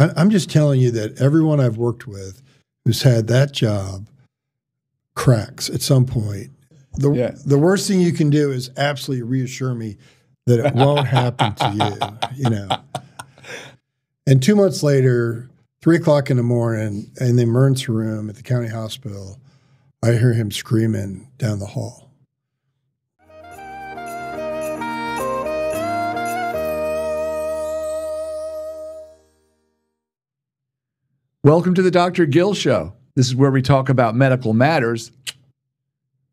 I, I'm just telling you that everyone I've worked with who's had that job cracks at some point. The, Yeah. the worst thing you can do is absolutely reassure me that it won't happen to you, you know. And two months later, three o'clock in the morning, in the emergency room at the county hospital, I hear him screaming down the hall. Welcome to the Dr. Gil Show. This is where we talk about medical matters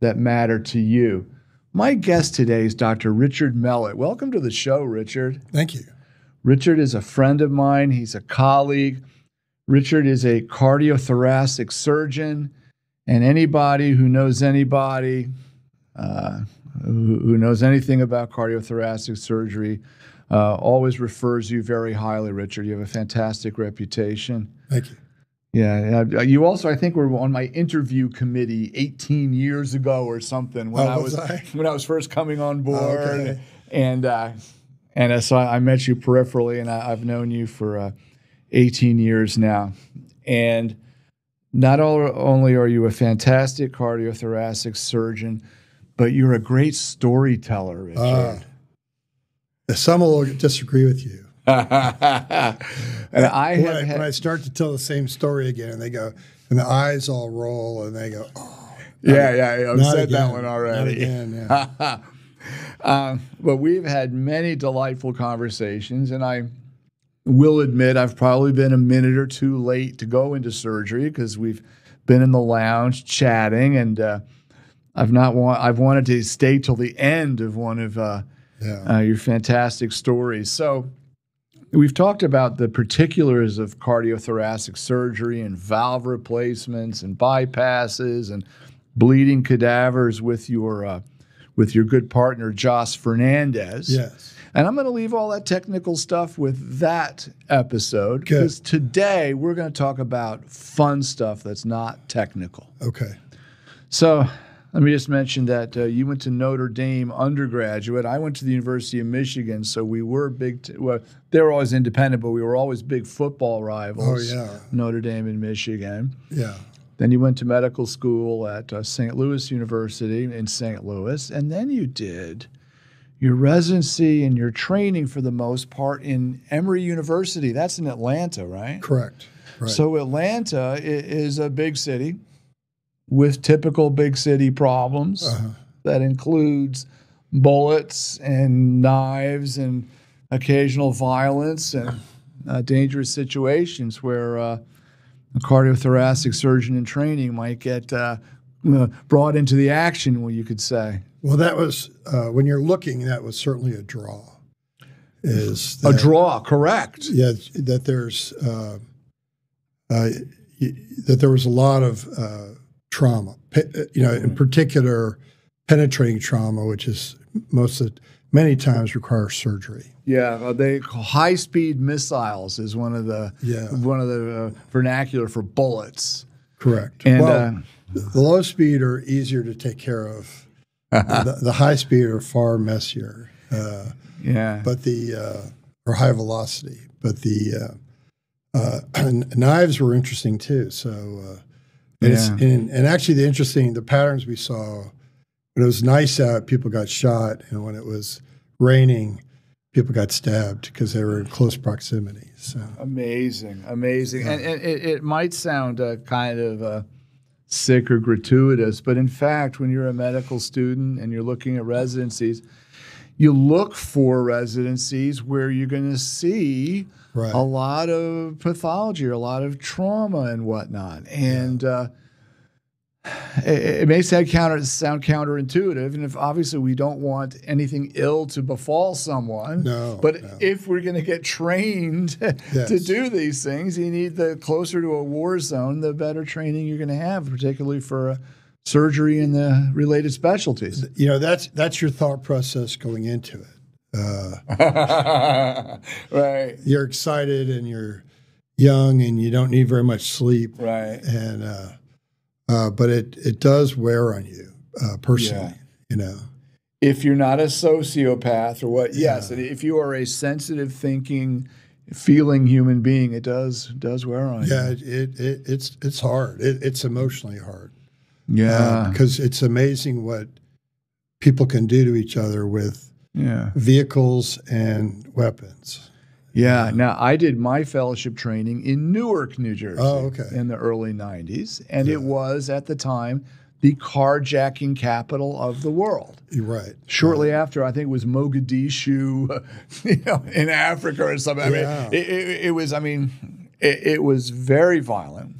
that matter to you. My guest today is Dr. Richard Mellitt. Welcome to the show, Richard. Thank you. Richard is a friend of mine, he's a colleague. Richard is a cardiothoracic surgeon, and anybody who knows anybody uh, who, who knows anything about cardiothoracic surgery uh, always refers you very highly, Richard. You have a fantastic reputation. Thank you. Yeah. You also, I think, were on my interview committee 18 years ago or something when Oh, I was was I? when I was first coming on board, okay. and uh, and uh, so I met you peripherally, and I, I've known you for uh, 18 years now, and not all, only are you a fantastic cardiothoracic surgeon, but you're a great storyteller, Richard. Uh, some will disagree with you. and I when, have I, had, when I start to tell the same story again, and they go, and the eyes all roll, and they go, oh, yeah, yeah, yeah, I've said that again, one Not already. again, yeah. um, but we've had many delightful conversations, and I will admit I've probably been a minute or two late to go into surgery because we've been in the lounge chatting, and uh, I've not want I've wanted to stay till the end of one of uh, yeah. uh, your fantastic stories. So. We've talked about the particulars of cardiothoracic surgery and valve replacements and bypasses and bleeding cadavers with your uh, with your good partner Joss Fernandez. yes. And I'm going to leave all that technical stuff with that episode because today we're going to talk about fun stuff that's not technical. Okay. So let me just mention that uh, you went to Notre Dame undergraduate. I went to the University of Michigan, so we were big. T- well, they were always independent, but we were always big football rivals. Oh, yeah. Notre Dame and Michigan. Yeah. Then you went to medical school at uh, St. Louis University in St. Louis, and then you did your residency and your training for the most part in Emory University. That's in Atlanta, right? Correct. Right. So Atlanta is a big city with typical big city problems Uh-huh. that includes bullets and knives and occasional violence and uh, dangerous situations where uh, a cardiothoracic surgeon in training might get uh, brought into the action, well, you could say. well, that was uh, when you're looking. That was certainly a draw. Is A draw, correct. Yeah, that there's uh, uh, y- that there was a lot of uh, trauma. Uh, you know, in particular, penetrating trauma, which is most of many times requires surgery. Yeah, they high speed missiles is one of the Yeah. one of the uh, vernacular for bullets. Correct. And well, uh, the low speed are easier to take care of. the, the high speed are far messier. Uh, yeah, but the uh, or high velocity, but the uh, uh, knives were interesting too. So, uh, and, it's, Yeah. and, and actually, the interesting the patterns we saw when it was nice out, people got shot, and when it was raining, people got stabbed because they were in close proximity. So, amazing, amazing. And, and it, it might sound uh, kind of uh, sick or gratuitous, but in fact, when you're a medical student and you're looking at residencies, you look for residencies where you're going to see right, a lot of pathology or a lot of trauma and whatnot. And uh, it, it may sound counter sound counterintuitive, and if obviously we don't want anything ill to befall someone. No, But no. if we're going to get trained to do these things, you need the closer to a war zone, the better training you're going to have, particularly for uh, surgery and the related specialties. you know that's that's your thought process going into it. Uh, right. you're excited and you're young and you don't need very much sleep. Right. and uh, uh, but it it does wear on you uh, personally. You know, if you're not a sociopath or what yes Yeah. if you are a sensitive thinking feeling human being, it does does wear on Yeah, you. it, it, it it's it's hard. It, it's emotionally hard. Yeah. because it's amazing what people can do to each other with yeah. vehicles and weapons. Yeah. Now, I did my fellowship training in Newark, New Jersey Oh, okay. in the early 90s. And it was at the time the carjacking capital of the world. You're right. Shortly after, I think it was Mogadishu, you know, in Africa or something. I Yeah. mean, it, it, it was, I mean, it, it was very violent.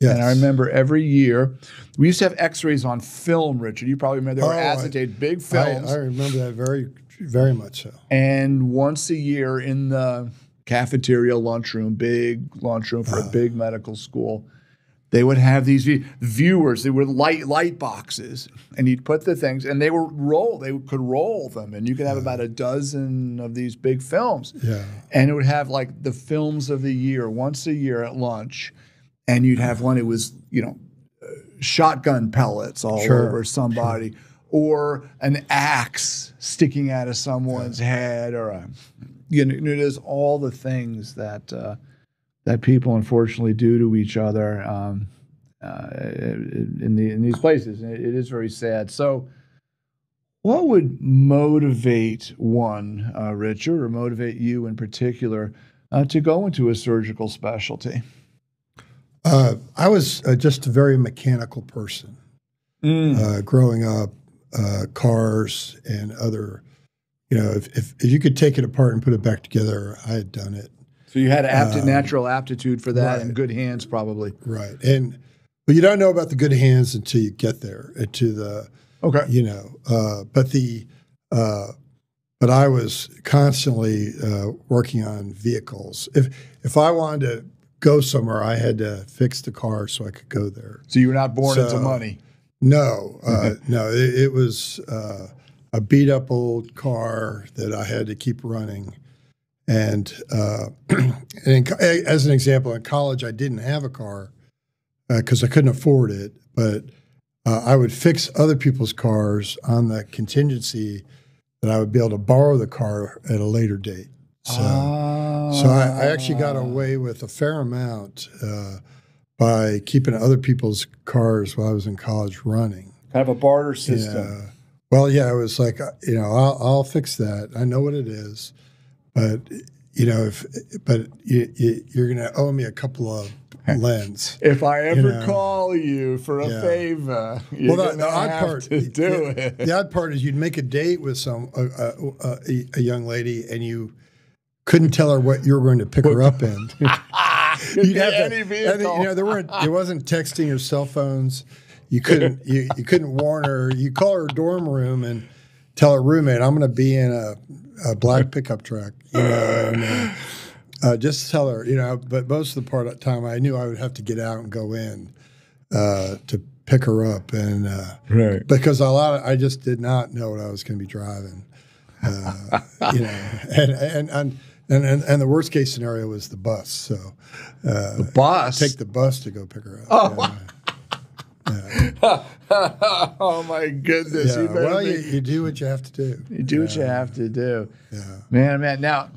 Yes. And I remember every year, we used to have x rays on film, Richard. You probably remember there were Oh, I- acetate, big I, films. I remember that very, very much so. And once a year in the cafeteria lunchroom, big lunchroom for a big medical school, they would have these view- viewers. They were light light boxes, and you'd put the things, and they were roll. They could roll them, and you could have about a dozen of these big films. Yeah. And it would have like the films of the year once a year at lunch, and you'd have one. It was you know uh, shotgun pellets all Sure, over somebody, or an axe sticking out of someone's head, or a you know there's all the things that uh, that people unfortunately do to each other um, uh, in the in these places. It- it is very sad. So. What would motivate one, uh, Richard, or motivate you in particular, uh, to go into a surgical specialty? Uh, I was uh, just a very mechanical person uh, growing up. Uh, cars and other, you know, if, if if you could take it apart and put it back together, I had done it. So you had apti- Um, natural aptitude for that and good hands, probably. Right. And but you don't know about the good hands until you get there uh, to the Okay. you know. Uh, but the uh, but I was constantly uh, working on vehicles. If if I wanted to go somewhere, I had to fix the car so I could go there. So you were not born into money. No, uh, no, it, it was uh, a beat up old car that I had to keep running. And, uh, and in, as an example, in college, I didn't have a car because I couldn't afford it, but uh, I would fix other people's cars on the contingency that I would be able to borrow the car at a later date. So, so I, I actually got away with a fair amount uh, by keeping other people's cars while I was in college running. kind of a barter system. Yeah. Well, yeah, it was like uh, you know, I'll, I'll fix that. I know what it is, but you know, if but you, you, you're going to owe me a couple of lens. If I ever know. call you for a Yeah. favor, you're Well, the, the odd have part, to do the, it. the odd part is you'd make a date with some a, a, a, a young lady, and you couldn't tell her what you were going to pick her up in. You'd have to- any and, vehicle. you know, there weren't. It wasn't texting or cell phones. You couldn't. you, you couldn't warn her. You call her dorm room and tell her roommate, "I'm going to be in a, a black pickup truck." You know, and, uh, uh, just tell her. You know, but most of the part of the time, I knew I would have to get out and go in uh, to pick her up, and uh, right. because a lot of I just did not know what I was going to be driving. Uh, you know, and and, and and and and the worst case scenario was the bus. So uh, bus take the bus to go pick her up. Oh, yeah. oh my goodness. Yeah, You Well, be- you, you do what you have to do. You do what you have to do. Yeah. Man, man. Now,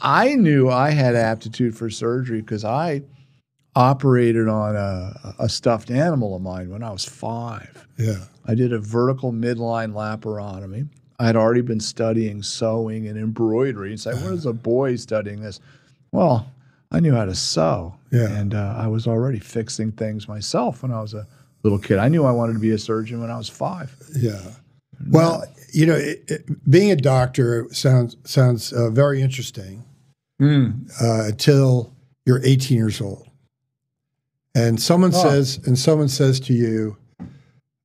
I knew I had aptitude for surgery because I operated on a, a stuffed animal of mine when I was five. Yeah. I did a vertical midline laparotomy. I had already been studying sewing and embroidery. It's like, what is a boy studying this? Well, I knew how to sew. Yeah. And uh, I was already fixing things myself when I was a little kid. I knew I wanted to be a surgeon when I was five. Yeah. Well, you know, it, it, being a doctor sounds sounds uh, very interesting uh, until you're 18 years old, and someone Oh. says, and someone says to you,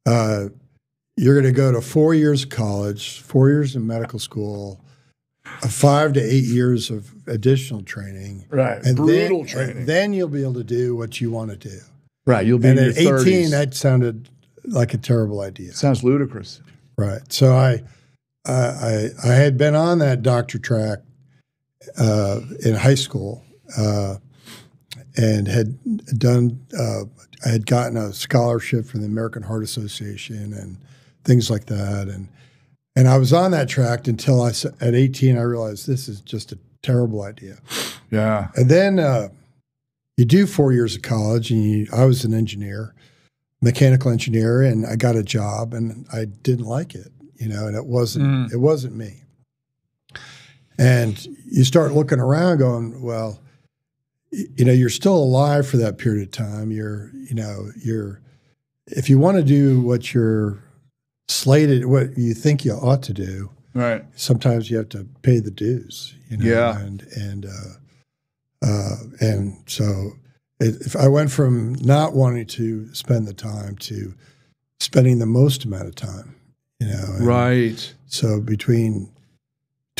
uh, "You're going to go to four years of college, four years in medical school, uh, five to eight years of additional training, Right. and Brutal then, training. and then you'll be able to do what you want to do." right. You'll be And in at your 18, 30s. that sounded like a terrible idea. Sounds ludicrous. Right. So I, I, I, I had been on that doctor track uh, in high school uh, and had done. Uh, I had gotten a scholarship from the American Heart Association and things like that, and and I was on that track until I at 18 I realized this is just a terrible idea. Yeah. And then uh, you do four years of college, and you, I was an engineer, mechanical engineer, and I got a job, and I didn't like it, you know, and it wasn't Mm. it wasn't me. And you start looking around, going, well, you know, you're still alive for that period of time. You're, you know, you're if you want to do what you're slated, what you think you ought to do, Right. sometimes you have to pay the dues, you know. Yeah. And and uh, uh, and so it, if I went from not wanting to spend the time to spending the most amount of time, you know. Right. So between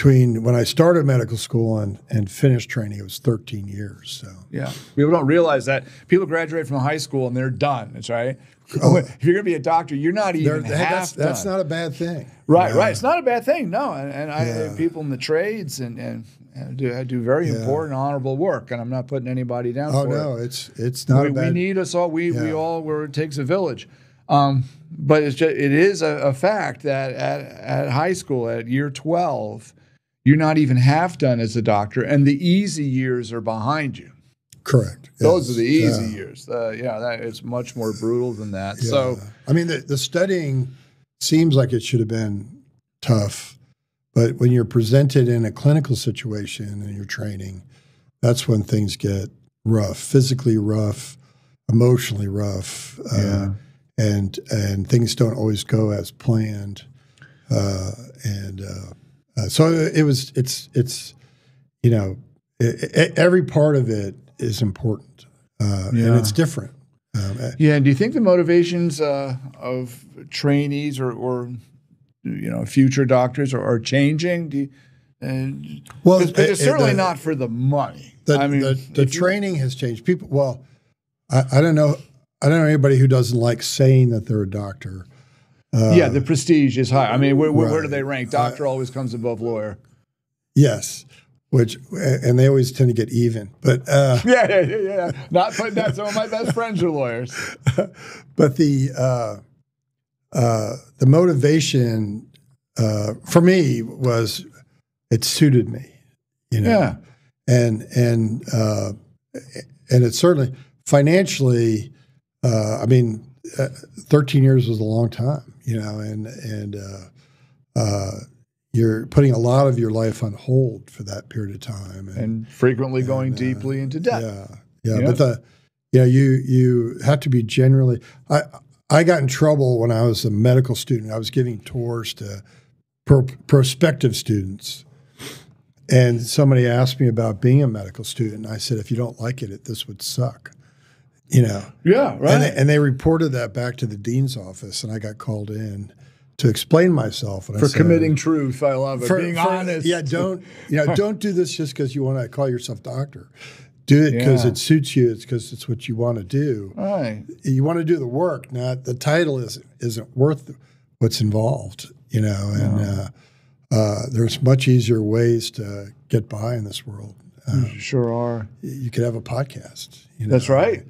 between when I started medical school and and finished training, it was 13 years. So Yeah. People don't realize that people graduate from high school and they're done. That's right. Oh. If you're going to be a doctor, you're not even half that's that's not a bad thing. Right, know. right. It's not a bad thing, no. And, and I Yeah. people in the trades and and, and do I do very Yeah. important, honorable work, and I'm not putting anybody down Oh for no, it. it's it's not we, a we need us all. We we all where it takes a village. Um, but it's just it is a, a fact that at at high school at year 12, you're not even half done as a doctor, and the easy years are behind you. correct. Those yes, are the easy yeah. years. Uh, yeah, that it's much more brutal than that. Yeah. So I mean, the, the studying seems like it should have been tough, but when you're presented in a clinical situation and you're training, that's when things get rough, physically rough, emotionally rough, uh, Yeah. and and things don't always go as planned, uh, and uh, uh, so it was. It's it's you know i i every part of it is important, uh, and it's different. Um, Yeah, and do you think the motivations uh, of trainees or, or you know future doctors are, are changing? Do you, and Well, it's, uh, it's certainly the- not for the money. The, I mean, the, the training has changed. People, well, I, I don't know. I don't know anybody who doesn't like saying that they're a doctor. Uh, yeah, the prestige is high. I mean, where, where, where do they rank? Doctor always comes above lawyer. yes, which and they always tend to get even. But uh, Yeah, yeah, yeah, yeah. Not putting that. Some of my best friends are lawyers. but the uh, uh, the motivation uh, for me was it suited me. You know, Yeah. and and uh, and it certainly financially. Uh, I mean, uh, thirteen years was a long time, you know, and and uh, uh, you're putting a lot of your life on hold for that period of time, And frequently going uh, deeply into debt. yeah, yeah, Yeah. but the yeah, you you have to be generally. I I got in trouble when I was a medical student. I was giving tours to pro, prospective students, and somebody asked me about being a medical student. And I said, if you don't like it, it this would suck. You know, Yeah, right. and they, and they reported that back to the dean's office, and I got called in to explain myself. And I for said, committing truth, I love it. for- Being for- honest. Yeah, don't you know? Don't do this just because you want to call yourself doctor. Do it because Yeah. it suits you. It's because it's what you want to do. Right. You want to do the work. Not the title is isn't worth what's involved. You know, and uh, uh, there's much easier ways to get by in this world. Uh, Sure are. you could have a podcast. You know? That's right.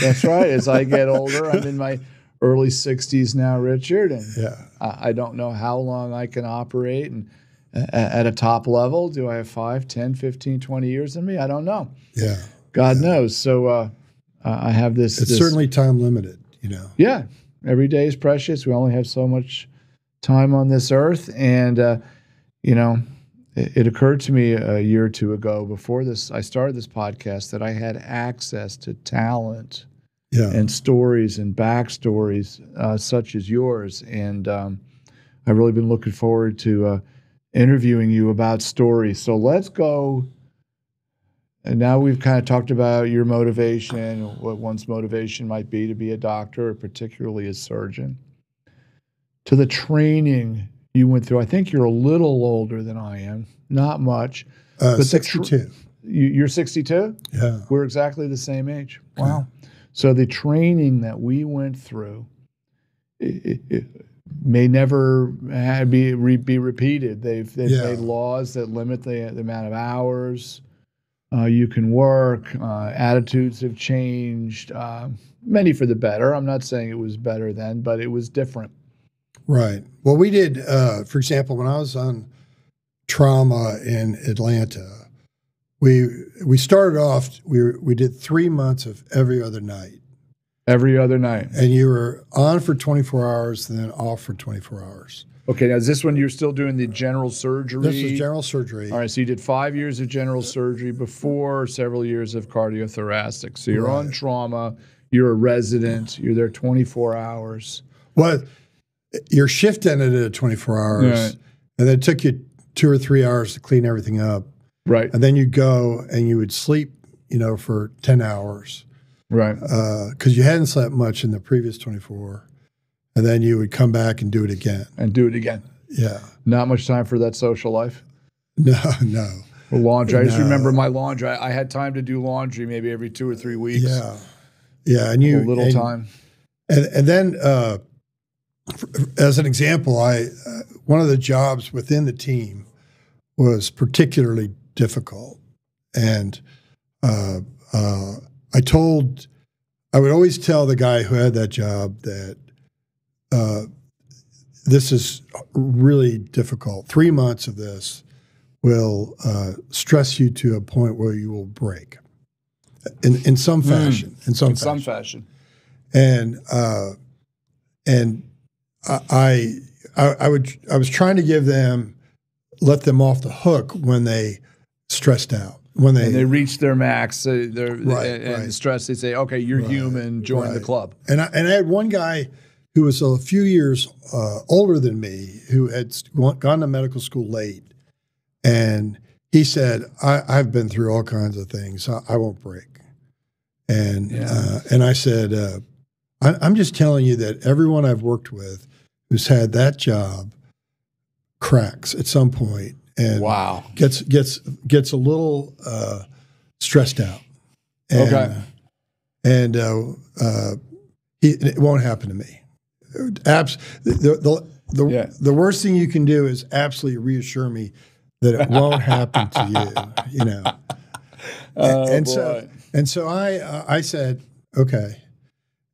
That's right. As I get older, I'm in my early 60s now, Richard, and Yeah. I, I don't know how long I can operate and at a top level. Do I have 5, 10, 15, 20 years in me? I don't know. Yeah. God knows. So uh, I have this. It's this- certainly time limited. You know. yeah, every day is precious. We only have so much time on this earth. And, uh, you know, it, occurred to me a year or two ago before this, I started this podcast, that I had access to talent Yeah. and stories and backstories uh, such as yours. And um, I've really been looking forward to uh, interviewing you about stories. So let's go. And now we've kind of talked about your motivation, what one's motivation might be to be a doctor, or particularly a surgeon, to the training you went through. I think you're a little older than I am, not much. uh, but the tr- Sixty-two. You, you're 62? yeah. We're exactly the same age. Wow. So the training that we went through it, it, may never be re, be repeated. They've they've Yeah. made laws that limit the, the amount of hours uh, you can work. Uh, attitudes have changed, uh, many for the better. I'm not saying it was better then, but it was different. Right. Well, we did, uh, for example, when I was on trauma in Atlanta, we we started off. We were, we did three months of every other night, Every other night. and you were on for 24 hours, and then off for 24 hours. Okay, now is this when you're still doing the general surgery? This is general surgery. All right, so you did five years of general surgery before several years of cardiothoracic. So you're on trauma, you're a resident, you're there 24 hours. Well, your shift ended at 24 hours, Right. and then it took you two or three hours to clean everything up, Right, and then you go and you would sleep, you know, for 10 hours right. because you hadn't slept much in the previous 24, and then you would come back and do it again. And do it again. Yeah, Not much time for that social life. no, no, Or laundry. I just remember my laundry. I I had time to do laundry maybe every two or three weeks. yeah, yeah, and A you little and, time. and and then uh, as an example, I uh, one of the jobs within the team was particularly difficult, and uh, uh, I told I would always tell the guy who had that job that uh, this is really difficult. Three months of this will uh, stress you to a point where you will break in in some fashion. In some In some fashion fashion. and uh, and I, I I would I was trying to give them let them off the hook when they stressed out when they And they reach their max, uh, they're, Right, and, and right. stress. They say, "Okay, you're Right, human. Join the club." and I, and I had one guy who was a few years uh, older than me who had gone to medical school late, and he said, I, "I've been through all kinds of things. I, I won't break." And Yeah. uh, and I said, uh, I, "I'm just telling you that everyone I've worked with who's had that job cracks at some point and Wow. gets gets gets a little uh, stressed out." And, Okay. and uh, uh, he, it won't happen to me. Abs- the, the, the, Yeah. the worst thing you can do is absolutely reassure me that it won't happen to you. You know, Oh, and so and so I uh, I said okay,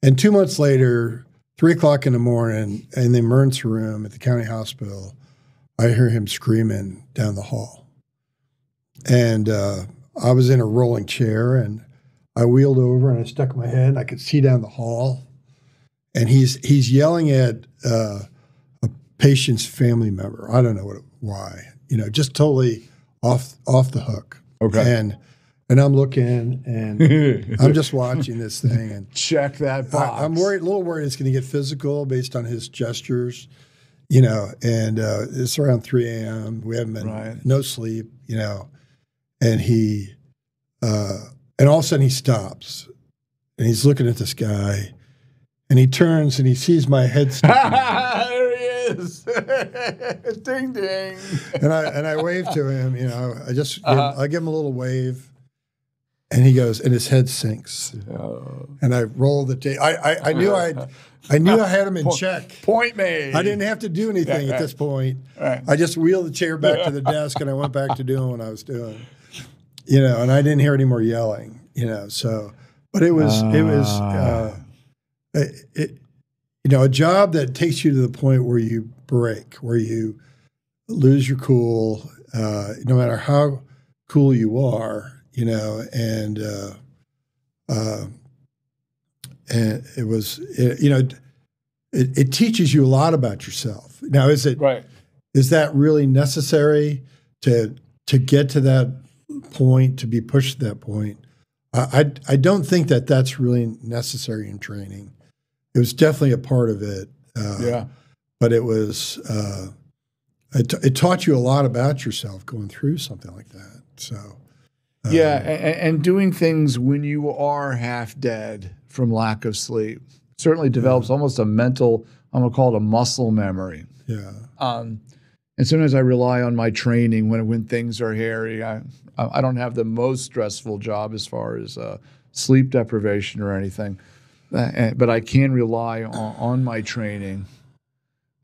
and two months later, three o'clock in the morning, in the emergency room at the county hospital, I hear him screaming down the hall, and uh, I was in a rolling chair, and I wheeled over and I stuck my head, and I could see down the hall, and he's he's yelling at uh, a patient's family member. I don't know what why, you know, just totally off off the hook. Okay. And and I'm looking and I'm just watching this thing and check that box. I, I'm worried, a little worried it's going to get physical based on his gestures, you know. And uh, it's around 3 a.m. We haven't been Right. no sleep, you know. And he, uh, and all of a sudden he stops, and he's looking at this guy, and he turns and he sees my head, there he is. ding ding. and I and I wave to him, you know. I just Uh-huh. I give him a little wave, and he goes, and his head sinks. Oh. and I rolled the tape. I, I, I knew I, I knew I had him in check. Point made. I didn't have to do anything Yeah, at this point. Right. I just wheeled the chair back to the desk and I went back to doing what I was doing. You know, and I didn't hear any more yelling. You know, so but it was it was uh, it, it you know a job that takes you to the point where you break, where you lose your cool, uh, no matter how cool you are. You know, and uh, uh, and it was it, you know it, it teaches you a lot about yourself. Now, is it is Right. Is that really necessary to to get to that point to be pushed to that point? I I, I don't think that that's really necessary in training. It was definitely a part of it. Uh, Yeah. but it was uh, it, it taught you a lot about yourself going through something like that. So Yeah, and, and doing things when you are half dead from lack of sleep certainly develops almost a mental, I'm gonna call it a muscle memory. yeah, Um, and sometimes I rely on my training when when things are hairy. I I don't have the most stressful job as far as uh, sleep deprivation or anything, uh, but I can rely on, on my training.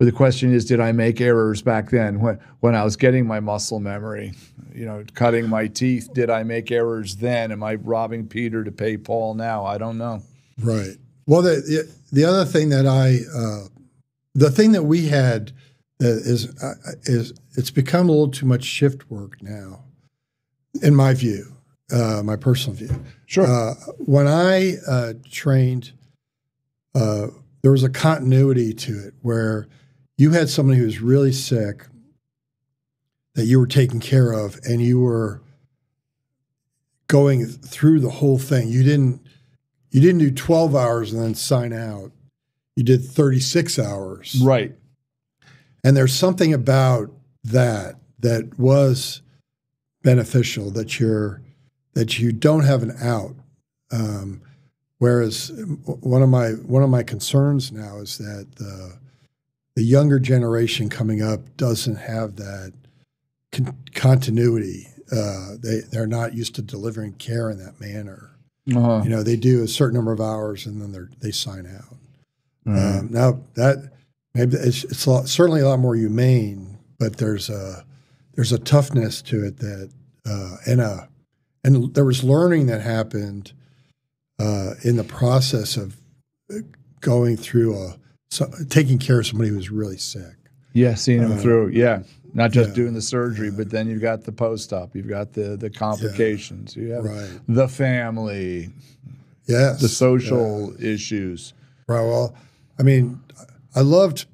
But the question is, did I make errors back then when when I was getting my muscle memory? You know, cutting my teeth. Did I make errors then? Am I robbing Peter to pay Paul now? I don't know. Right. Well, the the, the other thing that I, uh, the thing that we had uh, is uh, is it's become a little too much shift work now, in my view, uh, my personal view. Sure. Uh, when I uh, trained, uh, there was a continuity to it where you had somebody who was really sick that you were taking care of, and you were going through the whole thing. You didn't you didn't do twelve hours and then sign out. You did thirty six hours, right. and there's something about that that was beneficial that you're that you don't have an out. Um, whereas one of my one of my concerns now is that the the younger generation coming up doesn't have that con- continuity. Uh, they they're not used to delivering care in that manner. Uh-huh. You know, they do a certain number of hours and then they they sign out. Right. Um, now that maybe it's, it's a lot, certainly a lot more humane, but there's a there's a toughness to it that uh, and a and there was learning that happened uh, in the process of going through a so, taking care of somebody who's really sick. yeah, seeing them uh, through. Yeah. Not just yeah. doing the surgery, but then you've got the post op, you've got the the complications, you have Right. the family, Yes. the social issues. Right. Well, I mean, I loved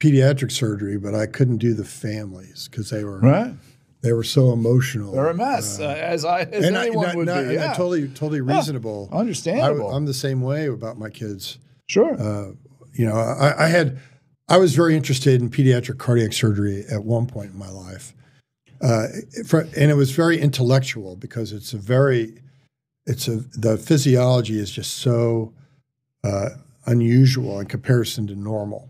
pediatric surgery, but I couldn't do the families because they were Right. they were so emotional. They're a mess, uh, as I as and I, anyone not- would not- be. Yeah. totally totally reasonable. I, Understandable. I, am the same way about my kids. sure. Uh, you know, I, I had I was very interested in pediatric cardiac surgery at one point in my life, uh, for, and it was very intellectual because it's a very it's a the physiology is just so uh, unusual in comparison to normal.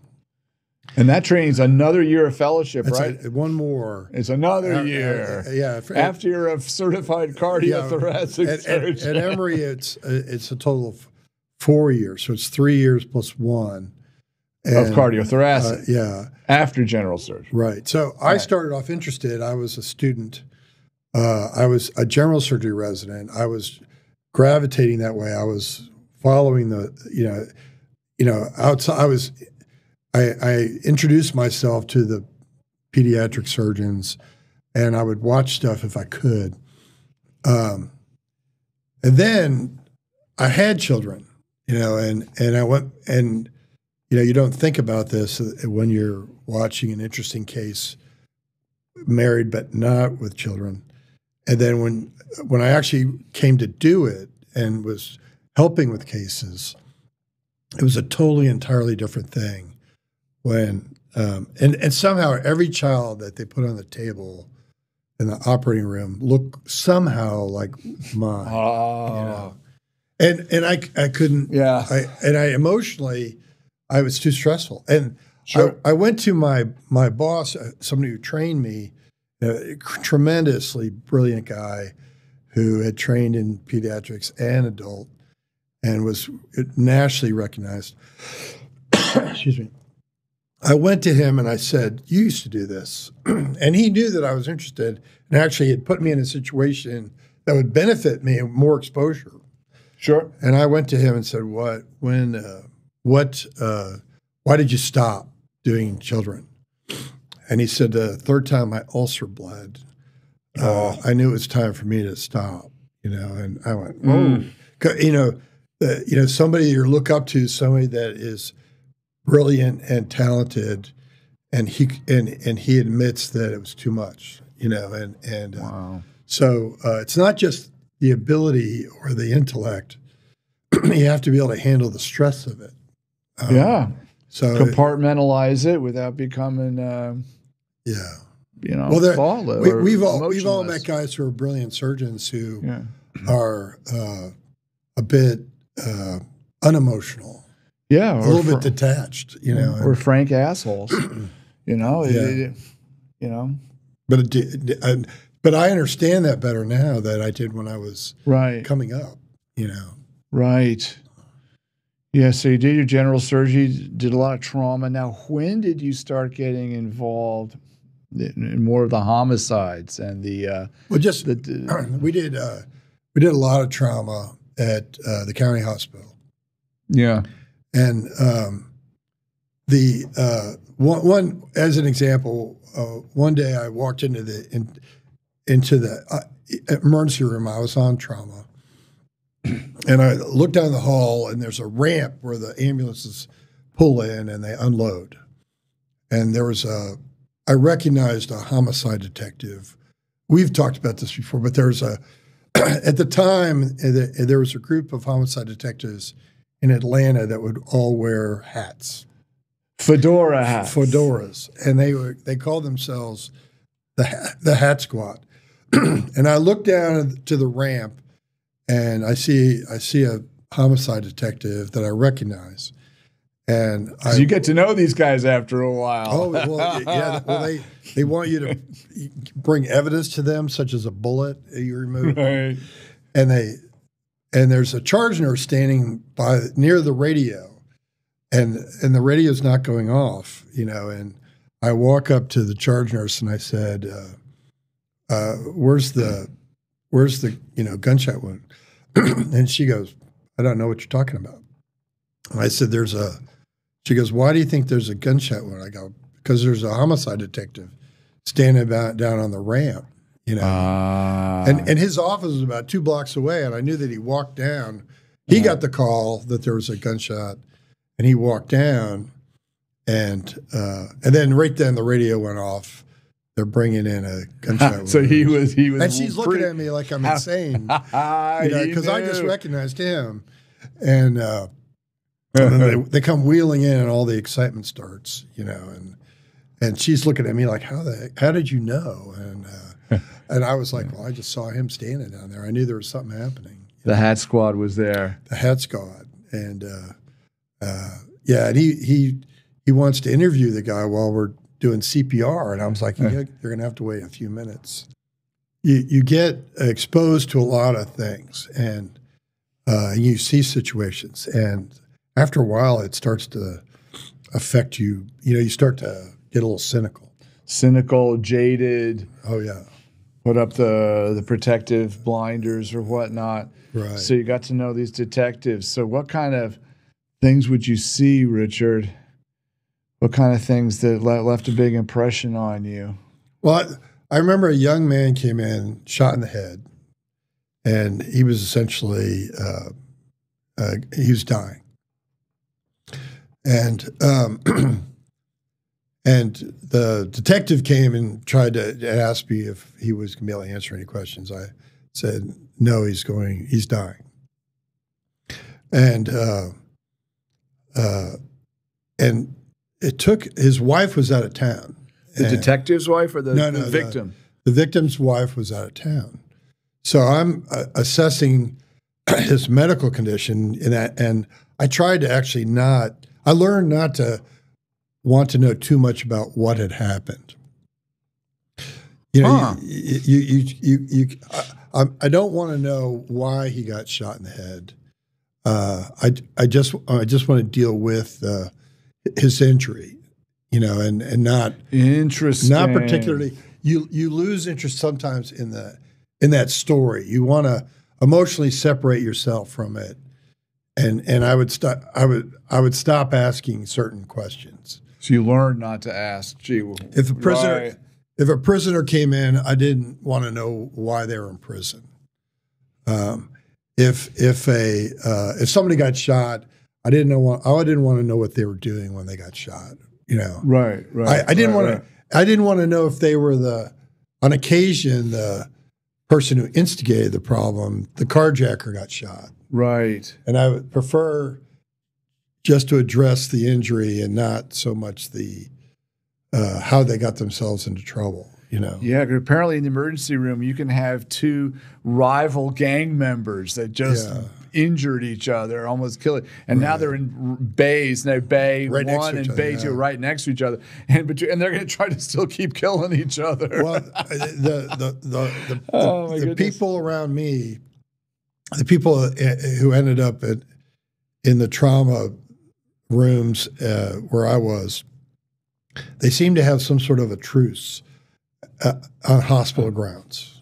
and that training's another year of fellowship, It's right? a- one more it's another Uh, uh, year. yeah. for- After you're a certified cardiothoracic at, at, surgeon. at Emory, it's uh, it's a total of four years, so it's three years plus one of cardiothoracic Uh, yeah, after general surgery. right. So I started off interested. I was a student. Uh, I was a general surgery resident. I was gravitating that way. I was following the you know, you know outside. I was I, I introduced myself to the pediatric surgeons, and I would watch stuff if I could. Um, and then I had children, you know, and and I went and you know you don't think about this when you're watching an interesting case, married but not with children, and then when when I actually came to do it and was helping with cases, it was a totally entirely different thing. When um, and and somehow every child that they put on the table in the operating room looked somehow like mine. Oh, know. and and I I couldn't yeah. I and I emotionally I was too stressful and Sure. I, I went to my my boss uh, somebody who trained me a tremendously brilliant guy who had trained in pediatrics and adult and was nationally recognized excuse me I went to him and I said, You used to do this. and he knew that I was interested and actually had put me in a situation that would benefit me more exposure. Sure. And I went to him and said, "What? When? Uh, what? Uh, why did you stop doing children?" And he said, "The third time my ulcer bled, uh, I knew it was time for me to stop." You know, and I went, "Oh, Mm. you know, you know, somebody you look up to, somebody that is brilliant and talented, and he and and he admits that it was too much. You know, and and uh, Wow. so uh, it's not just the ability or the intellect. you have to be able to handle the stress of it. Um, yeah. So Compartmentalize it without becoming, uh, yeah. you know, Well, there- we, we've all we've all met guys who are brilliant surgeons who Yeah. are uh, a bit uh, unemotional, Yeah. a little bit detached. You know, or and- frank assholes. you know, Yeah. it- you know, but it, but I understand that better now than I did when I was right. coming up. You know, Right. Yeah, so you did your general surgery, did a lot of trauma. Now, when did you start getting involved in more of the homicides and the uh, well, just the we did uh, we did a lot of trauma at uh, the county hospital. yeah And um, the uh, one, one, as an example, uh, one day I walked into the in, into the uh, emergency room. I was on trauma, and I look down the hall, and there's a ramp where the ambulances pull in and they unload. And there was a, I recognized a homicide detective. We've talked about this before, but there's a, at the time, eh, eh, there was a group of homicide detectives in Atlanta that would all wear hats, fedora hats, fedoras, and they were they called themselves the the Hat Squad. and I look down to the ramp, and I see I see a homicide detective that I recognize, and I, you get to know these guys after a while. Oh well, yeah. Well, they they want you to bring evidence to them, such as a bullet you remove, right. and they and there's a charge nurse standing by near the radio, and and the radio's not going off, you know. And I walk up to the charge nurse and I said, uh, uh, "Where's the where's the you know gunshot wound?" and she goes, "I don't know what you're talking about." And I said, "There's a." She goes, "Why do you think there's a gunshot wound?" I go, "Because there's a homicide detective standing about down on the ramp." you know. Uh, and and his office was about two blocks away, and I knew that he walked down. He got the call that there was a gunshot, and he walked down, and uh, and then right then the radio went off. They're bringing in a gunshot. so he was he was, and she's looking at me like I'm insane, because I just recognized him, and. Uh, and they, they come wheeling in, and all the excitement starts, you know, and and she's looking at me like, "How the how did you know?" And uh, and I was like, well, I just saw him standing down there. I knew there was something happening. The know? Hat Squad was there. The Hat Squad, and uh, uh, yeah, and he he he wants to interview the guy while we're doing CPR, and I was like, yeah, you're going to have to wait a few minutes. You you get exposed to a lot of things, and uh, you see situations, and after a while, it starts to affect you. You know, you start to get a little cynical. Cynical, jaded. Oh yeah put up the the protective blinders or whatnot. Right. So you got to know these detectives. So what kind of things would you see, Richard? What kind of things that le- left a big impression on you? Well, I, I remember a young man came in, shot in the head, and he was essentially uh, uh, he was dying, and um, And the detective came and tried to ask me if he was going to be able to answer any questions. I said, no, he's going, he's dying. And, uh, uh, and it took, his wife was out of town. The detective's wife or the, no, no, the victim? The, the, victim's wife was out of town. So I'm uh, assessing his medical condition and I tried to actually not, I learned not to, want to know too much about what had happened. You know, huh. you, you, you, you, you, I, I don't want to know why he got shot in the head. Uh, I, I just, I just want to deal with uh, his injury, you know, and and not interesting, not particularly. You you lose interest sometimes in the in that story. You want to emotionally separate yourself from it, and and I would stop. I would I would stop asking certain questions. So you learn not to ask. Gee, if a prisoner right. if a prisoner came in, I didn't want to know why they were in prison. Um, if if a uh, if somebody got shot, I didn't know what, I didn't want to know what they were doing when they got shot. You know, right, right. I, I didn't right, want right. to. I didn't want to know if they were the on occasion the person who instigated the problem. The carjacker got shot. Right. And I would prefer just to address the injury and not so much the uh, how they got themselves into trouble. You know. Yeah, apparently in the emergency room you can have two rival gang members that just yeah. Injured each other, almost killed and right. now they're in bays. Now bay right one and bay yeah. two right next to each other, and but and they're going to try to still keep killing each other. Well, the the the the, oh, the, the people around me, the people uh, who ended up at, in the trauma rooms uh, where I was, they seem to have some sort of a truce uh, on hospital grounds.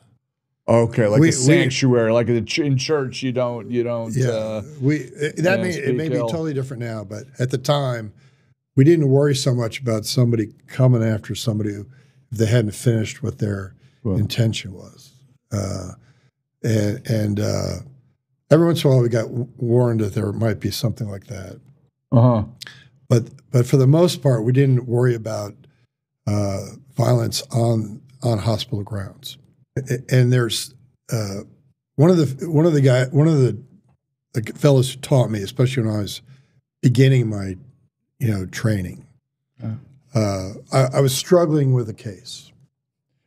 Okay, like we, a sanctuary, we, like in church, you don't, you don't. Yeah, uh, we that may it may ill. be totally different now, but at the time, we didn't worry so much about somebody coming after somebody who, if they hadn't finished what their well, intention was. uh, and and uh, every once in a while we got warned that there might be something like that. Uh huh. But but for the most part, we didn't worry about uh, violence on on hospital grounds. And there's uh, one of the one of the guy one of the, the fellows who taught me, especially when I was beginning my you know training. Uh. Uh, I, I was struggling with a case.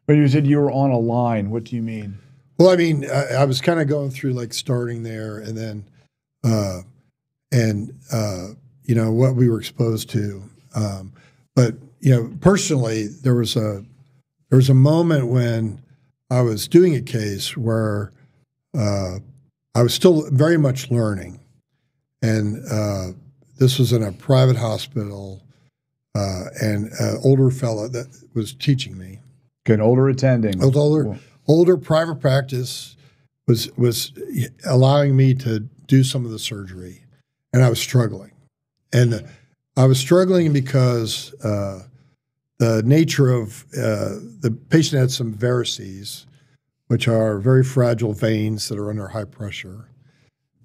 But you said you were on a line. What do you mean? Well, I mean, I, I was kind of going through like starting there, and then, uh, and uh, you know what we were exposed to. Um, but you know, personally, there was a there was a moment when I was doing a case where uh, I was still very much learning, and uh, this was in a private hospital, uh, and an older fellow that was teaching me. Good older attending. Older, Cool. older private practice was was allowing me to do some of the surgery, and I was struggling, and I was struggling because uh, the nature of uh, the patient had some varices, which are very fragile veins that are under high pressure.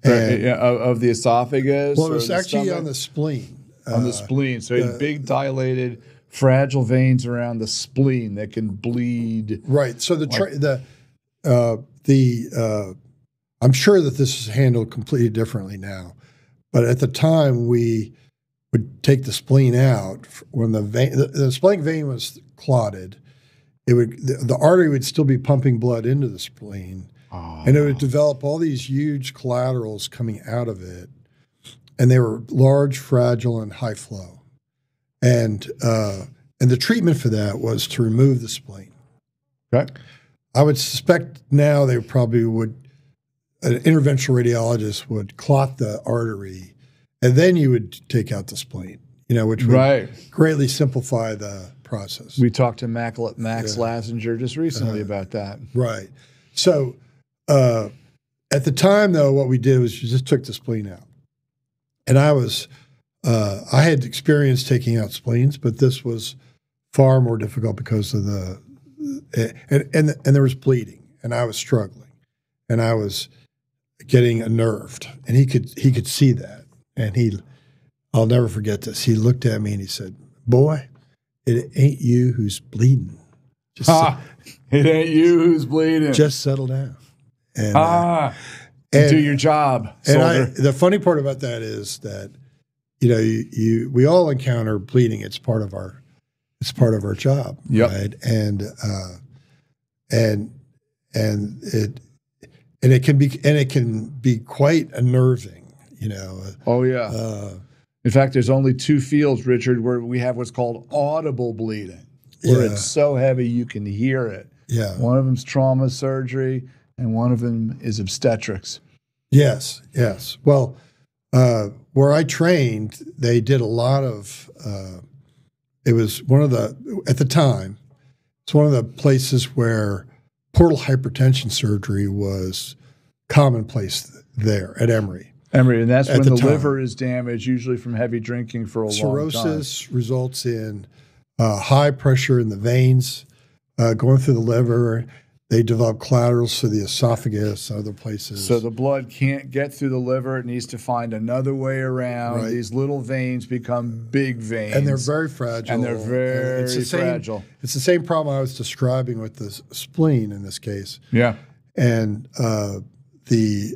And, Yeah, of, of the esophagus. well, it was actually on the spleen. on the Uh, spleen. So uh, big dilated, fragile veins around the spleen that can bleed. Right. So the tra- the uh, the uh, I'm sure that this is handled completely differently now, but at the time we would take the spleen out when the vein the, the splenic vein was clotted. It would the, the artery would still be pumping blood into the spleen, and it would develop all these huge collaterals coming out of it, and they were large, fragile, and high flow, and uh, and the treatment for that was to remove the spleen. Okay. I would suspect now they probably would, an interventional radiologist would clot the artery, and then you would take out the spleen. You know, which would Right. greatly simplify the process. We talked to Mac, Max Yeah. Lassinger just recently Uh-huh. about that. right. So, uh, at the time, though, what we did was you just took the spleen out, and I was, uh, I had experience taking out spleens, but this was far more difficult because of the, and and and there was bleeding, and I was struggling, and I was getting unnerved, and he could he could see that, and he, I'll never forget this. He looked at me and he said, "Boy, it ain't you who's bleeding. Just Ah, it ain't you who's bleeding. just settle down." And, uh, ah, and- do your job, and I, the funny part about that is that, you know, you, you we all encounter bleeding. It's part of our, it's part of our job, Yep. right? And uh, and and it and it can be and it can be quite unnerving, you know. oh yeah. Uh, In fact, there's only two fields, Richard, where we have what's called audible bleeding, where Yeah. it's so heavy you can hear it. yeah. One of them's trauma surgery, and one of them is obstetrics. Yes, yes. Well, uh, where I trained, they did a lot of. Uh, it was one of the at the time. It's one of the places where portal hypertension surgery was commonplace there at Emory. Emory, and that's when the the, liver is damaged, usually from heavy drinking for a long time. Cirrhosis results in uh, high pressure in the veins uh, going through the liver. They develop collaterals to the esophagus, and other places. So the blood can't get through the liver; it needs to find another way around. Right. These little veins become big veins, and they're very fragile. and they're very it's the same, fragile. It's the same problem I was describing with the spleen in this case, Yeah, and uh, the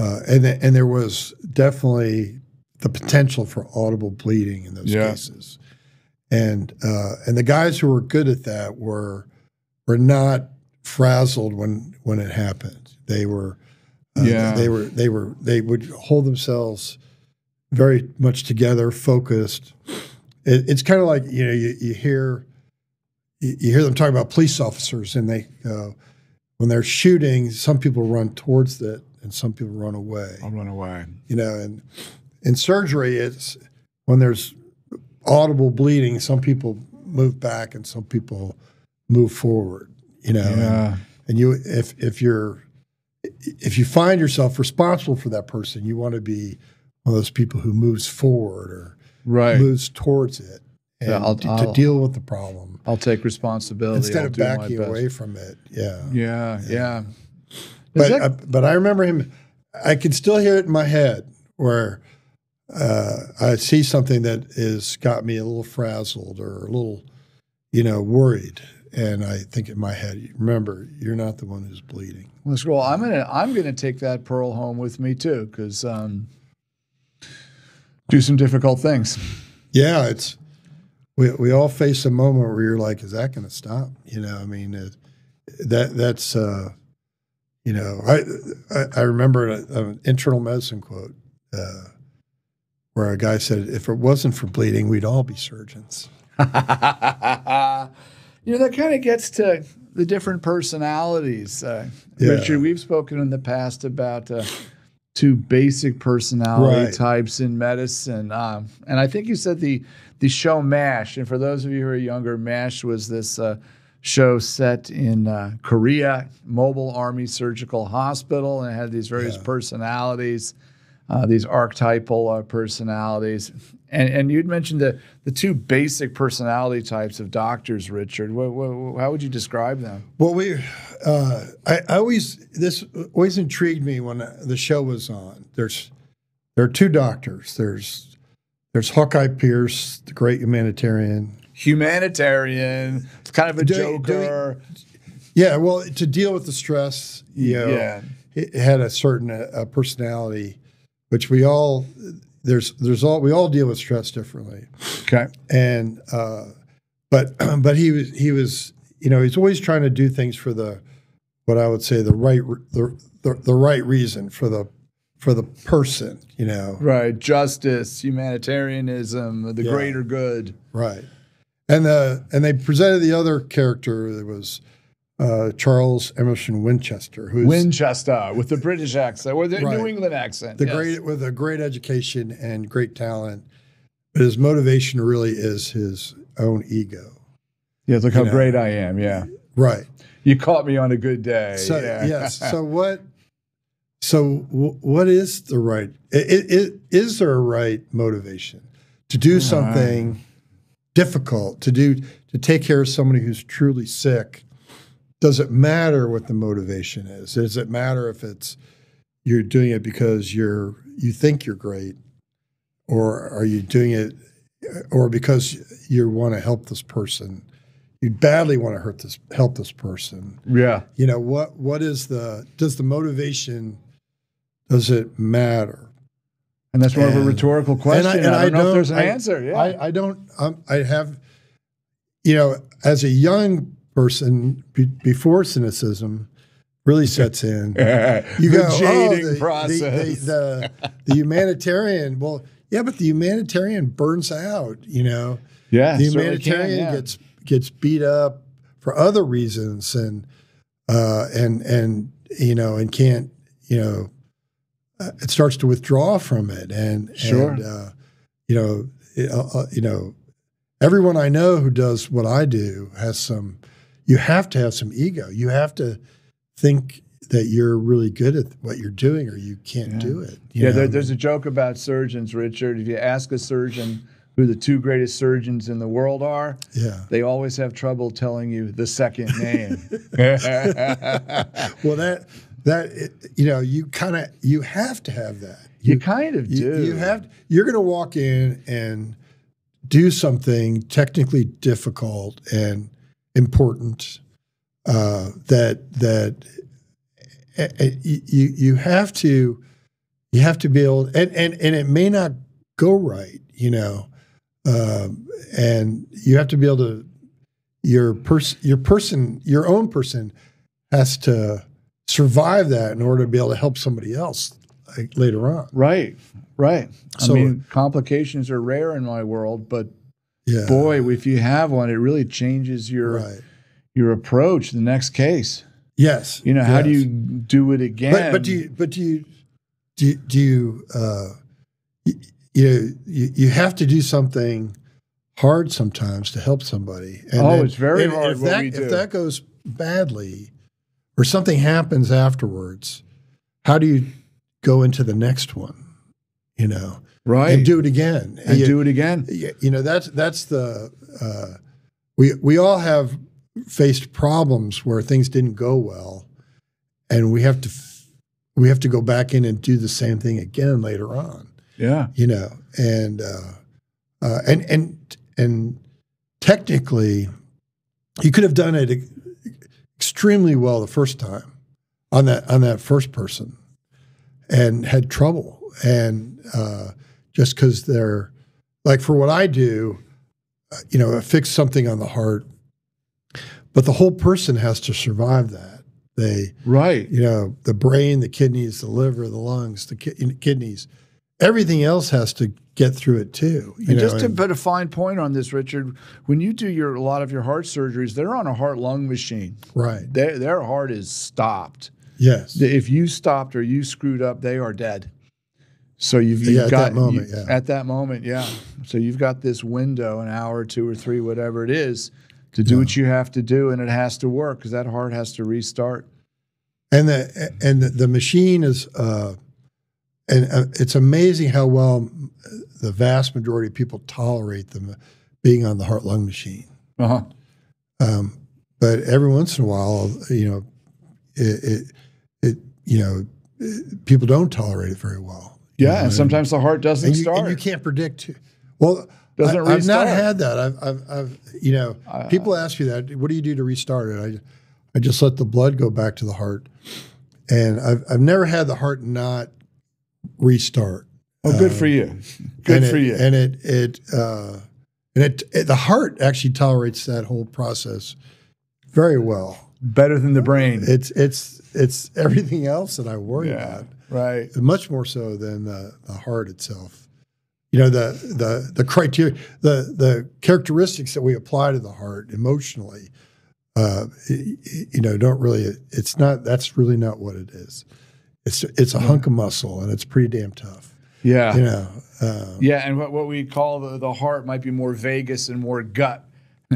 uh, and and there was definitely the potential for audible bleeding in those Yeah. cases, and uh, and the guys who were good at that were were not frazzled when when it happened. They were uh, Yeah. they were they were they would hold themselves very much together, focused. It, it's kind of like you know you, you hear you, you hear them talking about police officers, and they uh, when they're shooting, some people run towards it and some people run away. I'll run away. You know, and in surgery, it's when there's audible bleeding, some people move back and some people move forward. You know, and- Yeah, and you if if you're if you find yourself responsible for that person, you want to be one of those people who moves forward or right. moves towards it. and Yeah, I'll- to deal with the problem I'll take responsibility instead I'll of backing away from it. Yeah. Yeah, yeah. Is But that- uh, but I remember him. I can still hear it in my head where uh, I see something that has got me a little frazzled or a little, you know, worried, and I think in my head, remember, you're not the one who's bleeding. Well, well, I'm gonna I'm gonna take that pearl home with me too, because um, do some difficult things. Yeah, it's we we all face a moment where you're like, is that going to stop? You know, I mean, it, that that's uh, you know, I I, I remember a, an internal medicine quote uh, where a guy said, if it wasn't for bleeding, we'd all be surgeons. you know, that kind of gets to the different personalities. Uh, Yeah. Richard, we've spoken in the past about uh, two basic personality Right. types in medicine, um, and I think you said the the show Mash. And for those of you who are younger, Mash was this. Show set in uh, Korea, Mobile Army Surgical Hospital, and it had these various Yeah. personalities, uh, these archetypal uh, personalities. And, and you'd mentioned the, the two basic personality types of doctors, Richard. What, what, how would you describe them? Well, we, uh, I, I always this always intrigued me when the show was on. There's there are two doctors. There's there's Hawkeye Pierce, the great humanitarian. Humanitarian, kind of a joker. Yeah, well, to deal with the stress, you know, Yeah. it had a certain uh, personality, which we all there's there's all we all deal with stress differently, Okay. and uh, but but he was he was you know he's always trying to do things for the what I would say the right the the, the right reason for the for the person, you know, Right. Justice, humanitarianism, the Yeah. greater good. Right. And the and they presented the other character that was uh, Charles Emerson Winchester, who's Winchester with the British accent or the Right. New England accent. the yes. great with a great education and great talent, but his motivation really is his own ego. Yeah, look how know. great I am. Yeah. Right. You caught me on a good day. So yeah. yes. So what? So w- what is the right? i- i- i- Is there a right motivation to do something difficult to do to take care of somebody who's truly sick? Does it matter what the motivation is? Does it matter if it's you're doing it because you're you think you're great, or are you doing it, or because you want to help this person? You badly want to hurt this help this person yeah. you know what what is the does the motivation does it matter And that's more of a rhetorical question. I, and I, don't know if there's an I- answer. Yeah. i i don't um, i have you know as a young person be, before cynicism really sets in you the go jading oh, the, the- process. the, the, the humanitarian well yeah but the humanitarian burns out you know yeah. the humanitarian can, yeah. gets gets beat up for other reasons and uh, and and you know and can't you know uh, it starts to withdraw from it and Sure. and, uh, you know uh, uh, you know everyone I know who does what I do has some you have to have some ego you have to think that you're really good at what you're doing or you can't Yeah. do it Yeah, there, there's a joke about surgeons, Richard. If you ask a surgeon who the two greatest surgeons in the world are, yeah they always have trouble telling you the second name. well that that it, you know you kind of you have to have that you kind of you, do. you have you're going to walk in and do something technically difficult and important uh, that that uh, you you have to you have to be able and and and it may not go right you know um, and you have to be able to your person your person your own person has to survive that in order to be able to help somebody else like, later on Right, right. So- I mean, complications are rare in my world, but yeah boy, if you have one, it really changes your right your approach the next case. yes You know, how do you do it again? but, but do you but do you do you, do you uh you, you know you, you have to do something hard sometimes to help somebody and Oh, it's very and hard if that, if that goes badly or something happens afterwards how do you go into the next one you know, right. and do it again. and you, do it again. you- you know, that's that's the uh, we we all have faced problems where things didn't go well, and we have to we have to go back in and do the same thing again later on. Yeah. You know, and uh, uh, and and and technically, you could have done it extremely well the first time on that on that first person, and had trouble, and uh, just because they're like for what I do, uh, you know, fix something on the heart, but the whole person has to survive that. They, Right. you know, the brain, the kidneys, the liver, the lungs, the ki- kidneys, everything else has to get through it too. You And know, just to and- put a fine point on this, Richard, when you do your a lot of your heart surgeries, they're on a heart lung machine. right. Their their heart is stopped. Yes. If you stopped or you screwed up, they are dead. So you've, you've Yeah, at got that moment, you- yeah. at that moment, yeah. So you've got this window, an hour two or three, whatever it is, to do what you have to do, and it has to work because that heart has to restart. and the and the, the machine is uh, and uh, it's amazing how well the vast majority of people tolerate them being on the heart lung machine. Uh huh. Um, but every once in a while, you know, it, it, it you know, it- people don't tolerate it very well. Yeah, know, and sometimes the heart doesn't and you, start. and you can't predict. Well, Doesn't I, I've not had that. I've, I've, I've you know, people ask you that. What do you do to restart it? I, I just let the blood go back to the heart, and I've, I've never had the heart not restart. oh, good for you. Good for it, you. And it, it, uh, and it, it, the heart actually tolerates that whole process very well. Better than the brain. It's, it's, it's everything else that I worry yeah. about Right. much more so than the, the heart itself. You know, the the the criteria, the the characteristics that we apply to the heart emotionally, uh, you know, don't really. It's not. That's really not what it is. It's it's a hunk of muscle, and it's pretty damn tough. Yeah. You know. Uh, Yeah, and what, what we call the, the heart might be more vagus and more gut.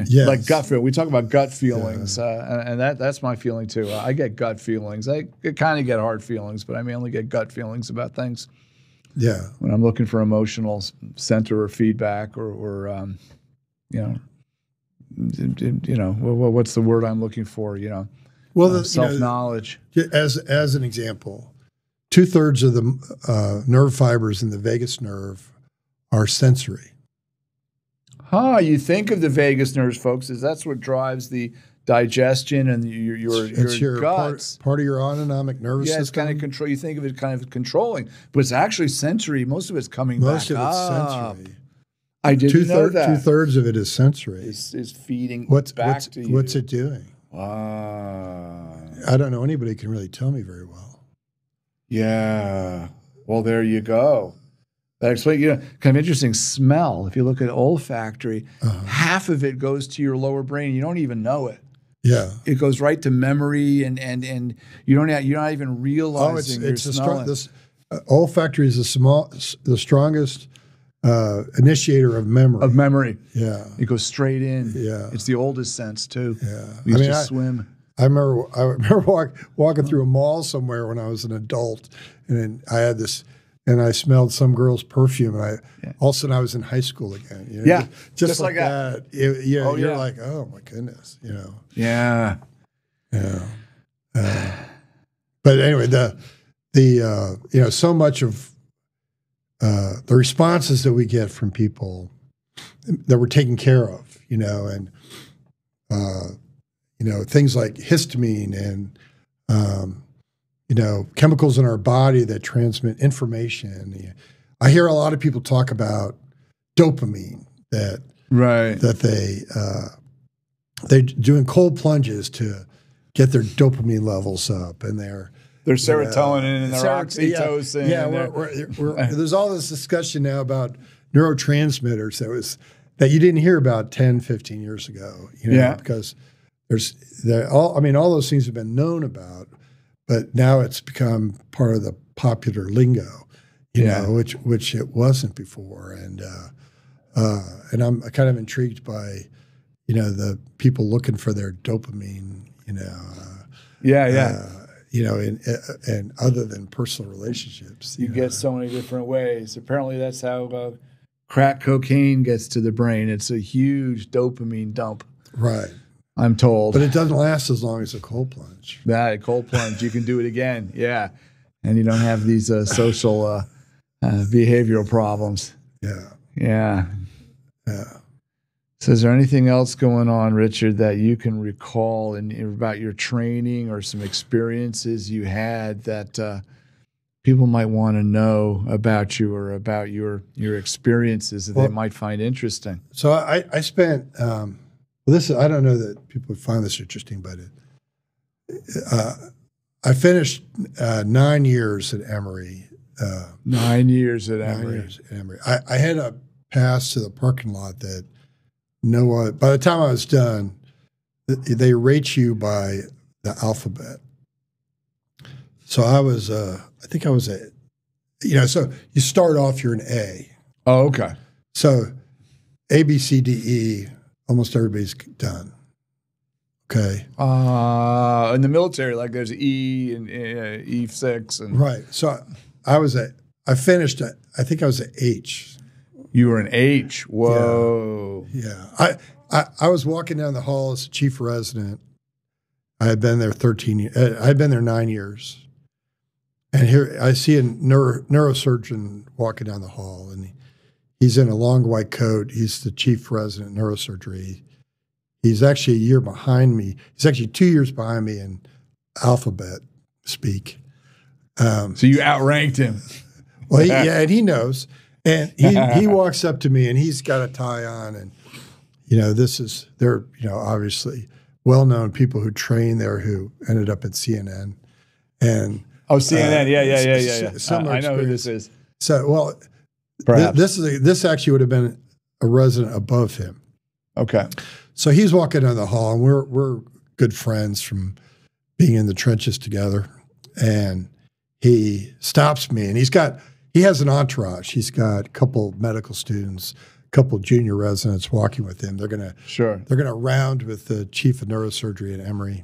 yes. Like gut feel. We talk about gut feelings, uh, and, and that that's my feeling too. I get gut feelings. I, kind of get heart feelings, but I mainly get gut feelings about things Yeah. when I'm looking for emotional center or feedback or, or um, you know, you know, wha- wha- what's the word I'm looking for? You know, Well, the, you self know, knowledge. as as an example, two thirds of the uh, nerve fibers in the vagus nerve are sensory. Huh? You think of the vagus nerves, folks, as that's what drives the digestion and your your, your, it's your guts. part, part of your autonomic nervous Yeah, it's kind of control. You think of it kind of controlling, but it's actually sensory. Most of it's coming Most back of it's up. sensory. I didn't two know that. two thirds of it is sensory. is, is feeding what's back what's to you. what's it doing? Ah, I don't know anybody can really tell me very well. Yeah. Well, there you go. That explains. You know, kind of interesting smell. If you look at olfactory, Uh-huh. half of it goes to your lower brain. You don't even know it. Yeah. It goes right to memory, and and and you don't have, you're not even Oh, realizing it's it's you're the smelling. strong. This uh, olfactory is the small, the strongest uh, initiator of memory. of memory. yeah. It goes straight in. Yeah. It's the oldest sense too. Yeah. We I mean, to I, swim. I remember I remember walk, walking through a mall somewhere when I was an adult, and then I had this, and I smelled some girl's perfume, and I Yeah. all of a sudden I was in high school again. You know, Yeah, just, just like, like that. that. It- you know, Oh, you're yeah. like, oh my goodness, you know, Yeah. yeah. Uh, but anyway, the the uh, you know so much of uh, the responses that we get from people that we're taking care of, you know, and uh, you know things like histamine and um, you know chemicals in our body that transmit information. I hear a lot of people talk about dopamine that Right. that they uh, they're doing cold plunges to get their dopamine levels up, and they're There's serotonin and their Serot- yeah, oxytocin. Yeah, and we're, we're, we're, there's all this discussion now about neurotransmitters that was that you didn't hear about 10, 15 years ago. You know, Yeah. because there's there all I mean all those things have been known about, but now it's become part of the popular lingo. You Yeah. know, which which it wasn't before, and uh, uh, and I'm kind of intrigued by you know the people looking for their dopamine. You know. Uh, yeah, yeah. uh, you know, in, uh, and other than personal relationships. You know. get so many different ways. Apparently, that's how uh, crack cocaine gets to the brain. It's a huge dopamine dump. right, I'm told. but it doesn't last as long as a cold plunge. that a cold plunge, you can do it again. Yeah, and you don't have these uh, social uh, uh, behavioral problems. Yeah, Yeah. yeah. So, is there anything else going on, Richard, that you can recall in, about your training or some experiences you had that uh, people might want to know about you or about your your experiences that Well- they might find interesting? So I, I spent. Um, well, this is, I don't know that people would find this interesting, but it, uh, I finished uh, nine years at Emory. Uh, Nine years at nine Emory. years at Emory. I, I had a pass to the parking lot that no one. By the time I was done, they rate you by the alphabet. So I was. Uh, I think I was a. You know, so you start off. You're an A. Oh, okay. So A, B, C, D, E, almost everybody's done. Okay. Uh, in the military, like there's E and uh, E six, and Right. So I was at, I finished at, I think I was at H. you were an H. Whoa. Yeah. I, I, I was walking down the hall as a chief resident. I had been there 13 years. I had been there nine years. And here I see a neuro, neurosurgeon walking down the hall, and he, he's in a long white coat. He's the chief resident in neurosurgery. He's actually a year behind me. He's actually two years behind me in alphabet speak. Um, So you outranked him. well, he, yeah, and he knows. And he he walks up to me, and he's got a tie on, and you know, this is they're you know obviously well known people who train there who ended up at CNN, and Oh, CNN. yeah, yeah, yeah, yeah, yeah. s- similar I, I know who this is. so well. Th- this is a, this actually would have been a resident above him. okay. So he's walking down the hall, and we're we're good friends from being in the trenches together. And he stops me, and he's got he has an entourage. He's got a couple medical students, a couple junior residents walking with him. They're gonna Sure. they're gonna round with the chief of neurosurgery at Emory,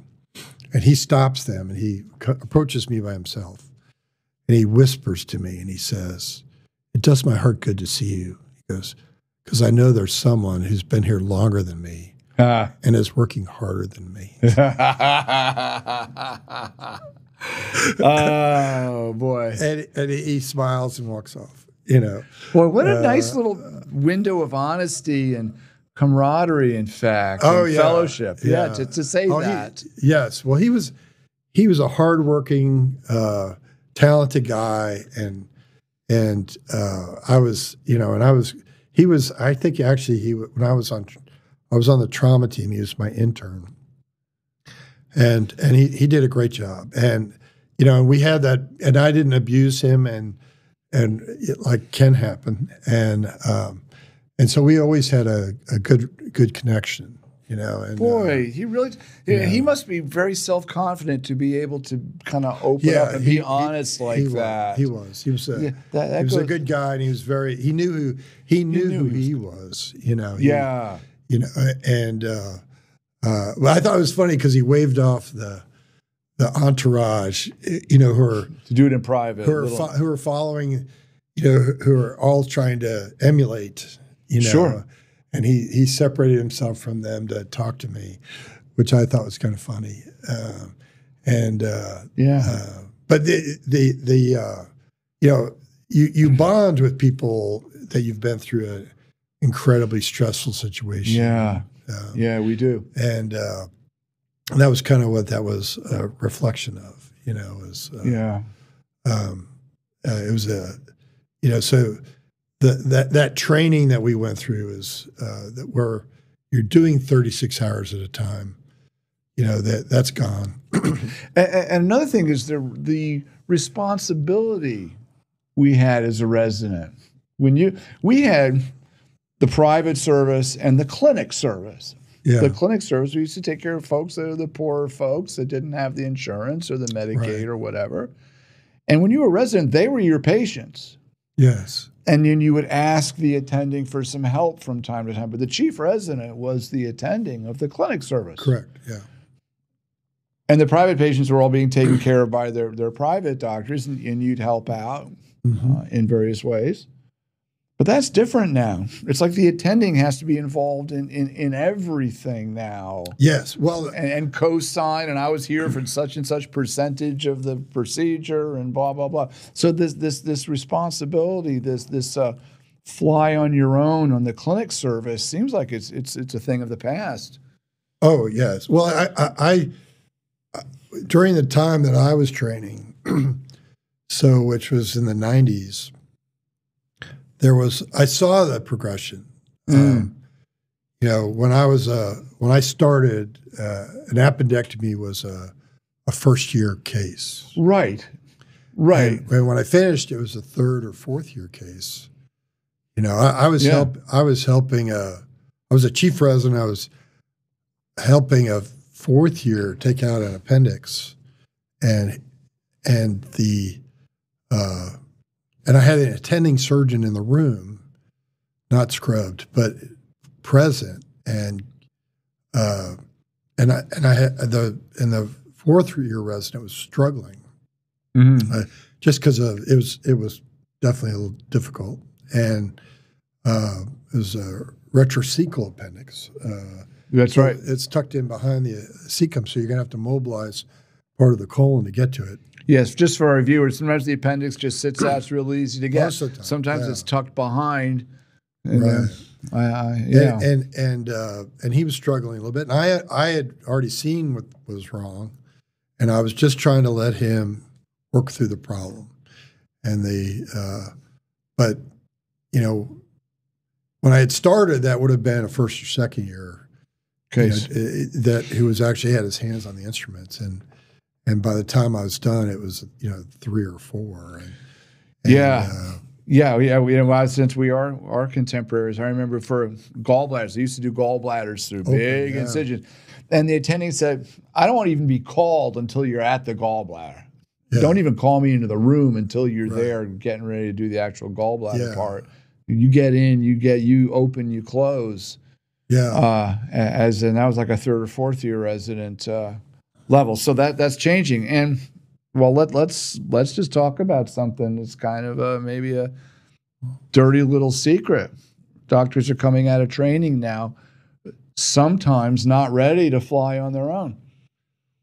and he stops them, and he co- approaches me by himself, and he whispers to me, and he says, "It does my heart good to see you." He goes, "Because I know there's someone who's been here longer than me." Ah. and is working harder than me. oh boy. And, and he smiles and walks off. You know, Boy, what a Uh, nice little window of honesty and camaraderie, in fact. Oh, and yeah. fellowship. Yeah, Yeah. to, to say Oh, he- that. yes. Well, he was he was a hardworking, uh, talented guy, and and uh, I was, you know, and I was he was. I think actually he when I was on I was on the trauma team. He was my intern, and and he he did a great job. And you know, we had that, and I didn't abuse him, and and it, like can happen, and um, and so we always had a, a good good connection. You know, and uh, Boy, he really, yeah. he must be very self confident to be able to kind of open yeah, up and he- be honest like he that. Was, he was. He was a, Yeah, that- that he was a good guy, and he was very. He knew who he knew, knew who he he was. You know. He- yeah. You know, and uh, uh, well, I thought it was funny because he waved off the the entourage. You know, who are To do it in private. who are fo- who are following. You know, who- who are all trying to emulate. You know. Sure. And he he separated himself from them to talk to me, which I thought was kind of funny. Um, and uh, yeah. uh, but the the the uh, you know you you bond with people that you've been through an incredibly stressful situation. yeah. Um, Yeah, we do. and uh, and that was kind of what that was a reflection of. You know, was uh, Yeah. um, uh, it was a you know so the that that training that we went through is uh, that where you're doing 36 hours at a time. You know that that's gone. And, and another thing is the the responsibility we had as a resident. When you we had the private service and the clinic service. Yeah, The clinic service we used to take care of folks that are the poorer folks that didn't have the insurance or the Medicaid Right. or whatever. And when you were a resident, they were your patients. yes. And then you would ask the attending for some help from time to time. But the chief resident was the attending of the clinic service. Correct. Yeah. and the private patients were all being taken care of by their their private doctors, and, and you'd help out Mhm. uh, in various ways. But that's different now. It's like the attending has to be involved in in, in everything now. Yes. Well, And, and co-sign, and I was here for such and such percentage of the procedure, and blah blah blah. So this this this responsibility, this this uh, fly on your own on the clinic service, seems like it's it's it's a thing of the past. oh yes. Well, I, I, I during the time that I was training, so which was in the '90s, there was I saw the progression. Um, you know, when I was uh, when I started, uh, an appendectomy was a, a first year case. Right, right. And, and when I finished, it was a third or fourth year case. You know, I, I was Yeah. help. I was helping a. I was a chief resident. I was helping a fourth year take out an appendix, and and the, uh, and I had an attending surgeon in the room, not scrubbed, but present, and uh, and I and I had the and the fourth year resident was struggling Mhm. just because of it was it was definitely a little difficult, and uh, it was a retrocecal appendix. Uh, That's so right. It's tucked in behind the cecum, so you're gonna have to mobilize part of the colon to get to it. Yes, just for our viewers, sometimes the appendix just sits out. It's real easy to get. Most of the time, Sometimes yeah. it's tucked behind. And, uh, Right. I, I, yeah. And and and, uh, and he was struggling a little bit, and I I had already seen what was wrong, and I was just trying to let him work through the problem, and the uh, but you know when I had started, that would have been a first or second year you know, Case. it- it- that who was actually had his hands on the instruments, and and by the time I was done, it was you know three or four. And, and, Yeah. uh, Yeah, yeah. We, you know, since we are our contemporaries, I remember for gallbladders, they used to do gallbladders through Open, big yeah. incisions, and the attending said, "I don't want to even be called until you're at the gallbladder. yeah. Don't even call me into the room until you're Right. there getting ready to do the actual gallbladder Yeah. part. You get in, you get you open, you close." yeah. uh, as and that was like a third or fourth year resident uh, level. So that that's changing. And well, let let's let's just talk about something that's kind of a, maybe a dirty little secret. Doctors are coming out of training now, sometimes not ready to fly on their own.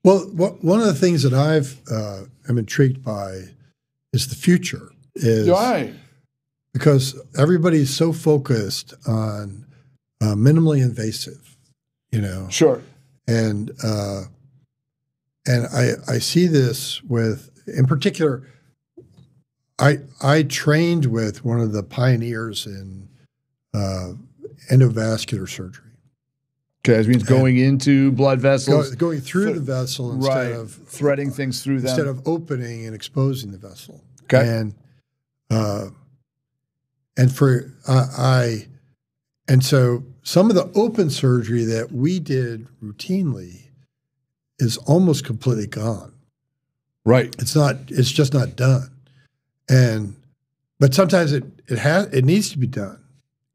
Well, what, one of the things that I've uh, am intrigued by is the future. Is Right. because everybody's so focused on uh, minimally invasive, you know, Sure. and uh, and I I see this with in particular. I I trained with one of the pioneers in uh, endovascular surgery, Okay, that means going into blood Go, vessels, going through Th- the vessel instead right? of threading things through them. instead of opening and exposing the vessel. Okay. And uh, and for uh, I and so some of the open surgery that we did routinely is almost completely gone. right. It's not. It's just not done. And but sometimes it it has it needs to be done.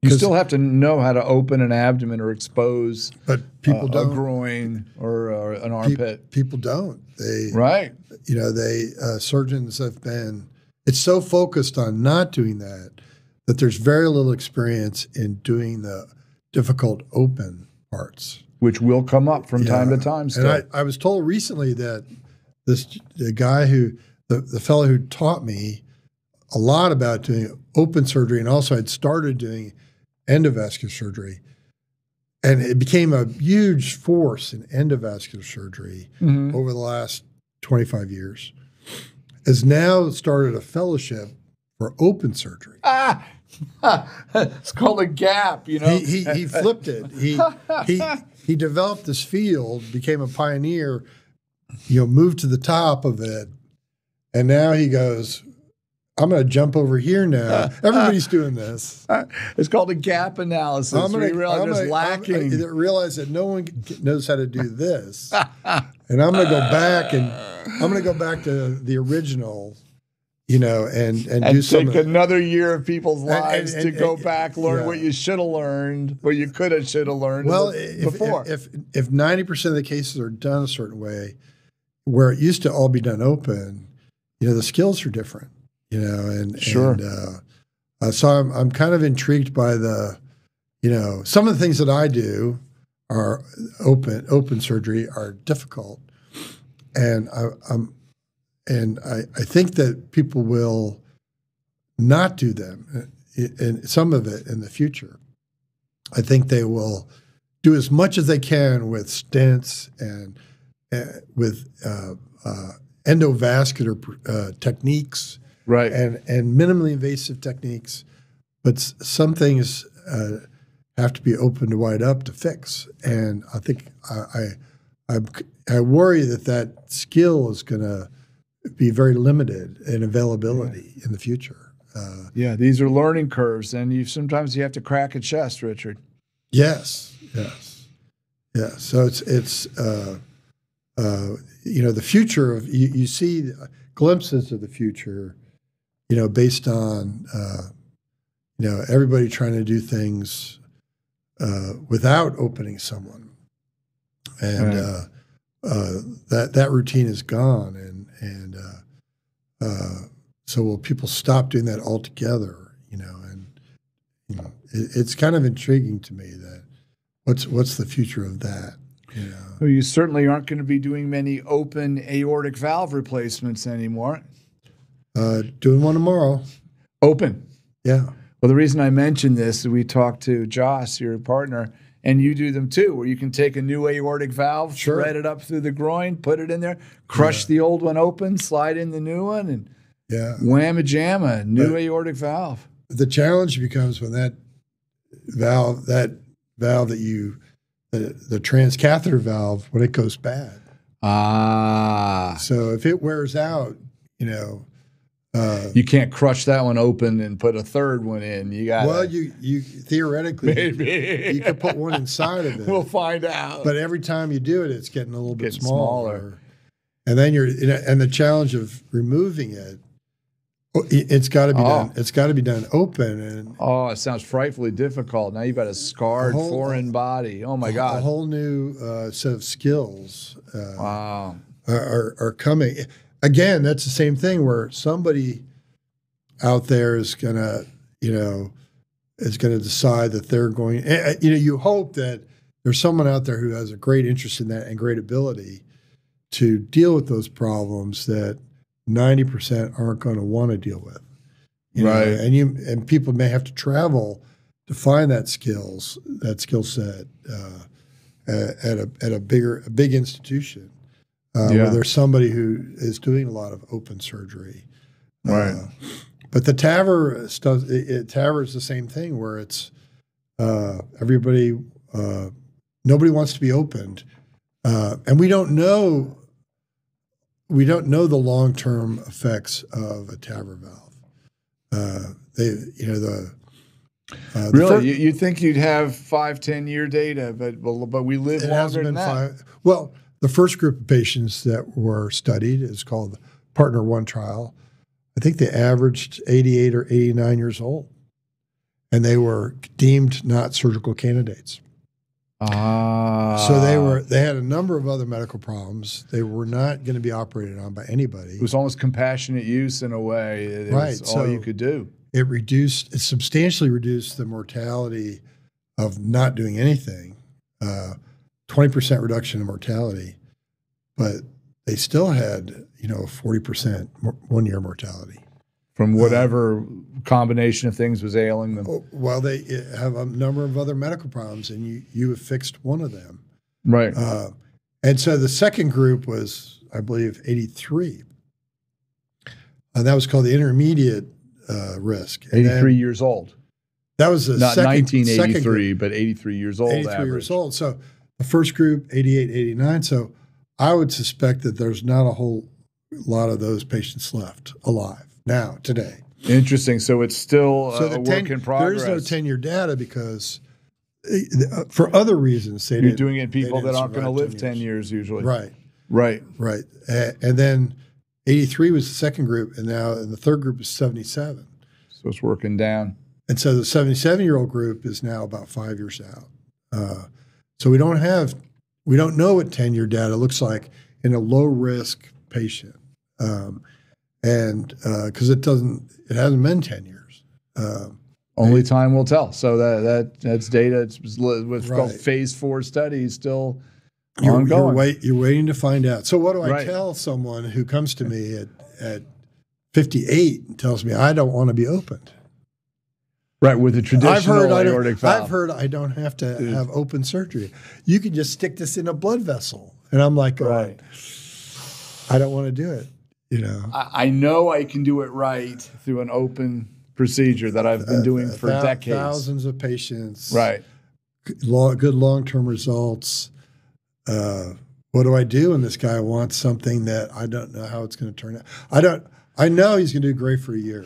You still have to know how to open an abdomen or expose But people uh, don't. groin or, or an pe- armpit. people don't. They right. you know they uh, surgeons have been it's so focused on not doing that that there's very little experience in doing the difficult open parts Which will come up from time to time. Still. and I, I was told recently that this the guy who the, the fellow who taught me a lot about doing open surgery and also had started doing endovascular surgery and it became a huge force in endovascular surgery Mhm. over the last 25 years has now started a fellowship for open surgery. Ah, it's called a gap. You know. He, he, he flipped it. He, he, he developed this field, became a pioneer, you know, moved to the top of it. And now he goes, I'm going to jump over here now. Everybody's doing this. it's called a gap analysis. I'm gonna- realize there's lacking. I realize that no one knows how to do this, and I'm going to go back and I'm going to go back to the original, you know, and and, do and some. take of- another year of people's lives and- to go and- back, learn yeah. what you should have learned, what you could have, should have learned well, if, before. if if ninety percent of the cases are done a certain way, where it used to all be done open, you know, the skills are different, you know, and Sure. And, uh, uh, so I'm I'm kind of intrigued by the, you know, some of the things that I do are open open surgery are difficult, and I, I'm, and I I think that people will not do them, uh, and some of it in the future. I think they will do as much as they can with stents and uh, with uh, uh, endovascular uh, techniques Right. and and minimally invasive techniques, but s- some things uh, have to be opened wide up to fix. And I think I I, c- I worry that that skill is going to be very limited in availability in the future. Uh, yeah, these are learning curves, and you sometimes you have to crack a chest, Richard. Yes, yes, yes. So it's it's uh, uh, you know the future of you, you see glimpses of the future, you know, based on uh, you know everybody trying to do things uh, without opening someone, and Right. uh, uh, that that routine is gone, and and uh, uh, so will people stop doing that altogether? You know, and you know, it, it's kind of intriguing to me that what's what's the future of that? You know, Well, you certainly aren't going to be doing many open aortic valve replacements anymore. uh, doing one tomorrow. Open. Yeah, Well, the reason I mentioned this we talked to Joss, your partner, and you do them too, where you can take a new aortic valve, Sure. thread it up through the groin, put it in there, crush the old one open, slide in the new one, and yeah. whamma jamma, new But- aortic valve. The challenge becomes when that valve, that valve that you, the, the transcatheter valve, when it goes bad. Ah. So if it wears out, you know, uh, You can't crush that one open and put a third one in. You got well, you you theoretically maybe you could put one inside of it. we'll find out. But every time you do it, it's getting a little bit smaller. smaller. And then you're, and the challenge of removing it, oh, it- it's got to be Oh. done. It's got to be done open and oh, it sounds frightfully difficult. Now you've got a scarred A whole- foreign body. Oh my a God. A whole new uh, set of skills uh, wow. are, are are coming. Again, that's the same thing where somebody out there is gonna, you know, is going to decide that they're going. eh, eh, You know, you hope that there's someone out there who has a great interest in that and great ability to deal with those problems that 90% aren't going to want to deal with. You know, Right. and you and people may have to travel to find that skills, that skill set uh, at at a at a bigger a big institution uh, Yeah. where there's somebody who is doing a lot of open surgery. Right. Uh, but the TAVR stuff, it, it, TAVR is the same thing where it's uh, everybody, uh, nobody wants to be opened, uh, and we don't know. We don't know the long term effects of a TAVR valve. Uh, they, you know, the uh, Really, you, you'd think you'd have five, ten year data, but but, but we live it longer than that. five. Well, the first group of patients that were studied is called the Partner One trial. I think they averaged 88 or 89 years old, and they were deemed not surgical candidates. Ah, so they were they had a number of other medical problems. They were not going to be operated on by anybody. It was almost compassionate use in a way. It, Right, was all so- you could do. it reduced it substantially reduced the mortality of not doing anything uh, 20% reduction in mortality but they still had you know 40% one year mortality From whatever combination of things was ailing them. Well, they uh, have a number of other medical problems and you you have fixed one of them Right. uh, and so the second group was i believe 83 and that was called the intermediate uh, risk And then 83 years old. that was the Not second, second group. 1983, but 83 years old 83 average. years old. So the first group, 88, 89. So I would suspect that there's not a whole lot of those patients left alive now, today. Interesting. So it's still So a 10 work in progress. There is no 10 year data because uh, for other reasons, they You're doing it in people that aren't going to live 10 years usually. Right, Right. right. A- And then 83 was the second group, and now and the third group is 77. So it's working down. And so the 77 year old group is now about five years out. Uh, so we don't have, we don't know what 10 year data looks like in a low risk patient, um, and because it doesn't, it hasn't been ten years. Um, Only time will tell. So that that that's data. It's what's called Right. phase four studies still you're, you're, ongoing. wait, you're waiting to find out. So what do I Right. tell someone who comes to me at at 58 and tells me I don't want to be opened? Right with the traditional I've heard I aortic don't, valve. I've heard I don't have to Dude. have open surgery. You can just stick this in a blood vessel, and I'm like, going, Right. I don't want to do it. You know, I, I know I can do it right through an open procedure that I've been doing for Thou- decades. thousands of patients, Right. Long, good long term results. Uh, what do I do when this guy wants something that I don't know how it's going to turn out? I don't. I know he's going to do great for a year.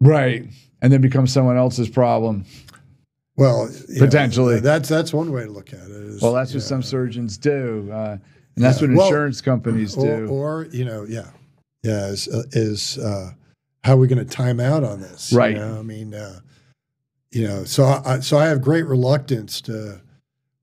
Right. And then become someone else's problem. Well, you know, Potentially. that's that's one way to look at it. is, Well, that's what some surgeons do. Uh, and that's Yeah. what Well, insurance companies or, do. or you know, yeah, yeah, is, uh, is uh, how are we going to time out on this? Right. You know, I mean, uh, you know, so I, so I have great reluctance to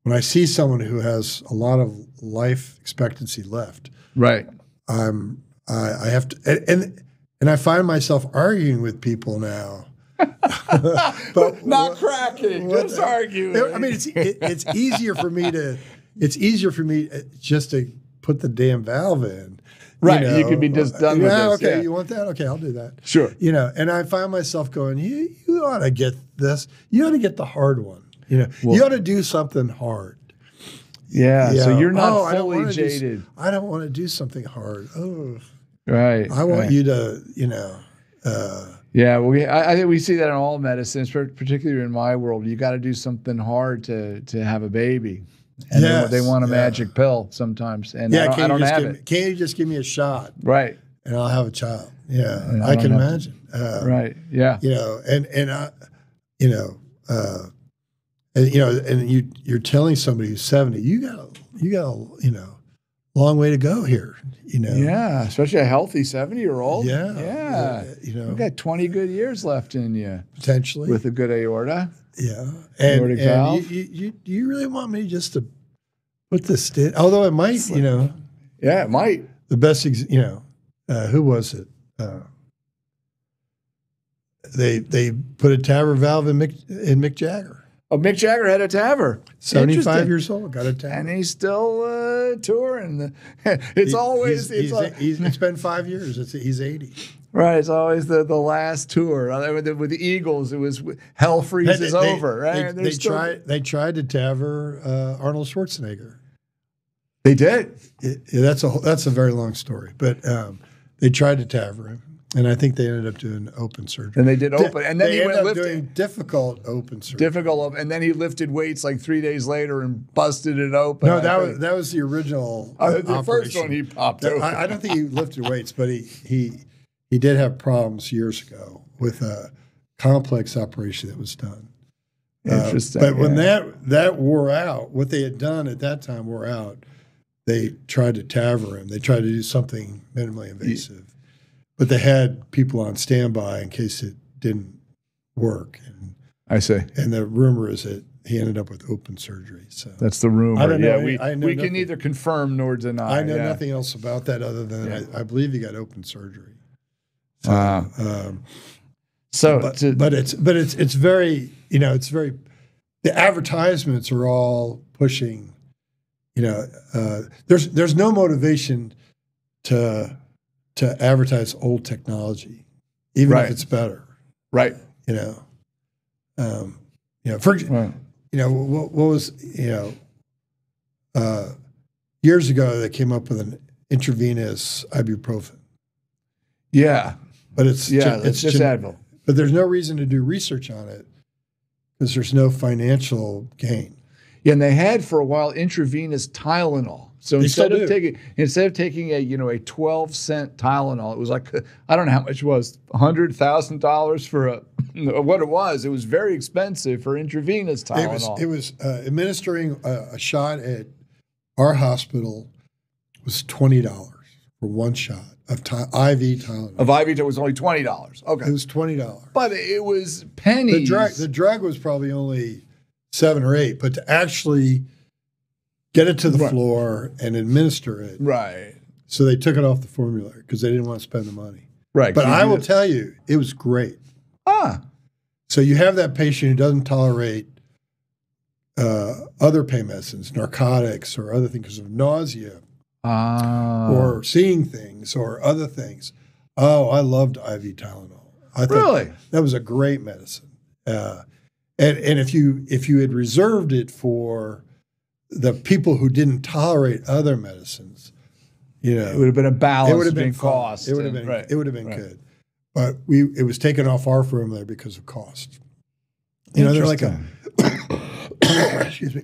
when I see someone who has a lot of life expectancy left. right. I'm I, I have to and, and and I find myself arguing with people now. but Not what- cracking, what just the- arguing. I mean, it's it, it's easier for me to it's easier for me uh, just to put the damn valve in. Right, you could be just done with yeah, this, Okay, yeah. you want that? Okay, I'll do that. Sure. You know, and I find myself going, you, you ought to get this. You ought to get the hard one. You know, you ought to do something hard. Yeah. So Yeah. you're not Oh, I don't fully do jaded. I don't want to do something hard. Oh, right. I want right. you to, you know, uh, Yeah, we I, I think we see that in all medicines, particularly in my world. You got to do something hard to to have a baby, and Yes, they, they want a yeah. magic pill sometimes, and yeah. I don't, Can I you don't just have give it. Me, can you just give me a shot Right, and I'll have a child? Yeah, And I can imagine. Uh, right, yeah, You know, and and I, you know, uh, and you know, and you you're telling somebody who's seventy, you got you got a you know, long way to go here. You know. yeah. Especially a healthy seventy year old. Yeah. yeah. You know, You've got twenty good years left in you potentially. with a good aorta. Yeah, and, Aortic and valve. you, you, you, do you really want me just to put this in? Although it might, you know, Yeah, it might. the best, ex- you know, uh, who was it? Uh, they they put a TAVR valve in Mick in Mick Jagger, Oh, Mick Jagger had a seventy five years old, got a TAVR. and he's still uh, touring. it's He- always he's, it's he's, al- he's- it's been five years. It's, he's eighty. right. It's always the, the last tour Uh, with the, with the Eagles. It was hell freezes They- over. Right? They, They're still- tried they tried to TAVR uh, Arnold Schwarzenegger. They did. It, that's a that's a very long story, but um, they tried to TAVR him, and I think they ended up doing open surgery. And they did open, and then they he ended went up lifting. doing difficult open surgery. difficult, and then he lifted weights like three days later and busted it open. no, that was that was the original. Uh, the first one he popped open. I, I don't think he lifted weights, but he he he did have problems years ago with a complex operation that was done. Uh, Interesting. but when that that wore out, what they had done at that time wore out, they tried to TAVR him. They tried to do something minimally invasive, but they had people on standby in case it didn't work. And, I say and the rumor is that he ended up with open surgery. So that's the rumor. I don't know yeah, we, I know we can neither confirm nor deny. I know yeah. nothing else about that other than Yeah. I, I believe he got open surgery. So, Wow. um, So, but, to, but it's but it's it's very you know it's very the advertisements are all pushing you know uh, there's there's no motivation to to advertise old technology even Right. if it's better right, you know um, you know for right. you know what, what was you know uh, years ago they came up with an intravenous ibuprofen yeah, but it's yeah. gen- It's just gen- Advil. but there's no reason to do research on it because there's no financial gain. Yeah, and they had for a while intravenous Tylenol. So They instead of taking instead of taking a you know a twelve cent Tylenol, it was like I don't know how much it was hundred thousand dollars for a what it was. It was very expensive for intravenous It was Tylenol. it was uh, administering a, a shot at our hospital was twenty dollars for one shot of ty- IV Tylenol. of IV was only twenty dollars. Okay, it was twenty dollars. but it was pennies. The drug the drug was probably only seven or eight, but to actually get it to the Right. floor, and administer it. Right. So they took it off the formula because they didn't want to spend the money. Right. But I will this? tell you, it was great. ah. So you have that patient who doesn't tolerate uh, other pain medicines, narcotics, or other things because of nausea, Ah. or seeing things, or other things. Oh, I loved IV Tylenol. I really. that was a great medicine. Uh, and and if you if you had reserved it for the people who didn't tolerate other medicines, you know, It would have been a balance it would have been cost. It would have been right. it would have been right. good, but we it was taken off our formulary because of cost. You know, they're like a excuse me.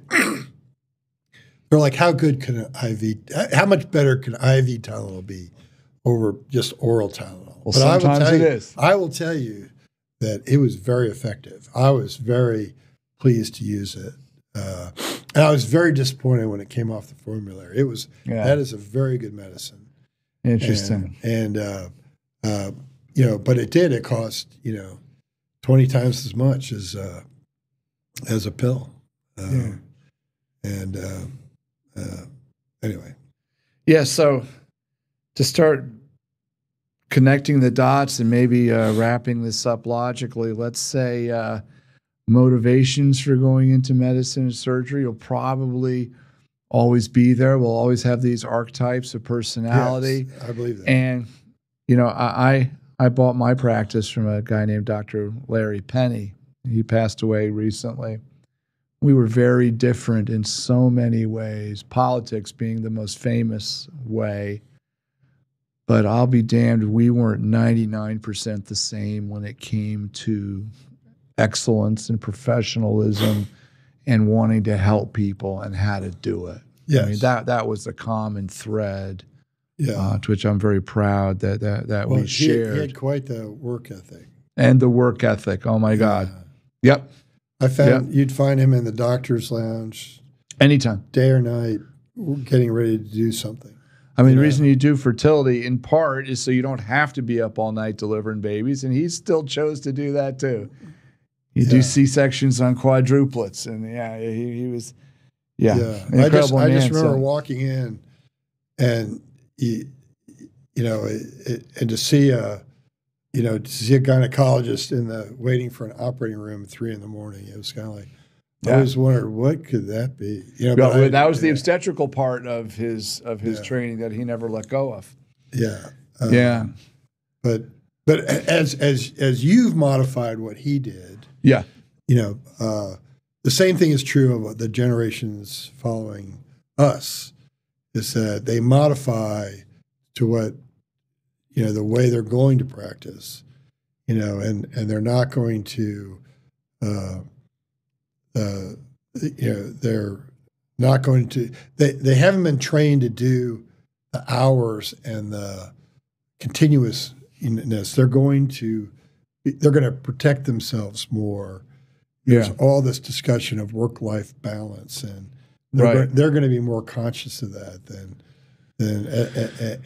They're like, how good can an IV? How much better can IV Tylenol be over just oral Tylenol? Well, I will sometimes tell it you, is. I will tell you that it was very effective. I was very pleased to use it, uh, and I was very disappointed when it came off the formulary. It was Yeah. that is a very good medicine. Interesting. And, and uh, uh, you know, but it did. It cost you know twenty times as much as uh, as a pill. Uh, Yeah. And uh, uh, anyway, Yeah. So to start connecting the dots and maybe uh, wrapping this up logically, let's say uh, motivations for going into medicine and surgery will probably always be there. We'll always have these archetypes of personality. yes, I believe that. And you know, I, I I bought my practice from a guy named Dr. Larry Penny. He passed away recently. We were very different in so many ways, politics being the most famous way. But I'll be damned, we weren't 99% the same when it came to excellence and professionalism and wanting to help people and how to do it. yes, I mean, that, that was the common thread yeah. uh, to which I'm very proud that that, that well, we he, shared, he had quite the work ethic. and the work ethic. Oh my God! Yep, I found you'd find him in the doctor's lounge anytime. day or night, getting ready to do something. I mean, the Yeah. reason you do fertility in part is so you don't have to be up all night delivering babies, and he still chose to do that too. You do C sections on quadruplets, and yeah, he, he was, yeah, I incredible just I just remember so- walking in, and you, you know, it, it, and to see a, you know, to see a gynecologist in the waiting for an operating room at three in the morning. It was kind of like I Yeah. always wondered what could that be. You know, Yeah, but I- that was the obstetrical part of his of his Yeah. training that he never let go of. yeah, uh, yeah, But but as as as you've modified what he did, yeah, you know, uh, the same thing is true of the generations following us. Is that they modify to what you know the way they're going to practice, you know, and and they're not going to, uh, uh, you know, they're not going to. They they haven't been trained to do the hours and the continuousness. They're going to they're going to protect themselves more. There's yeah. all this discussion of work life balance, and they're, Right. go- they're going to be more conscious of that than than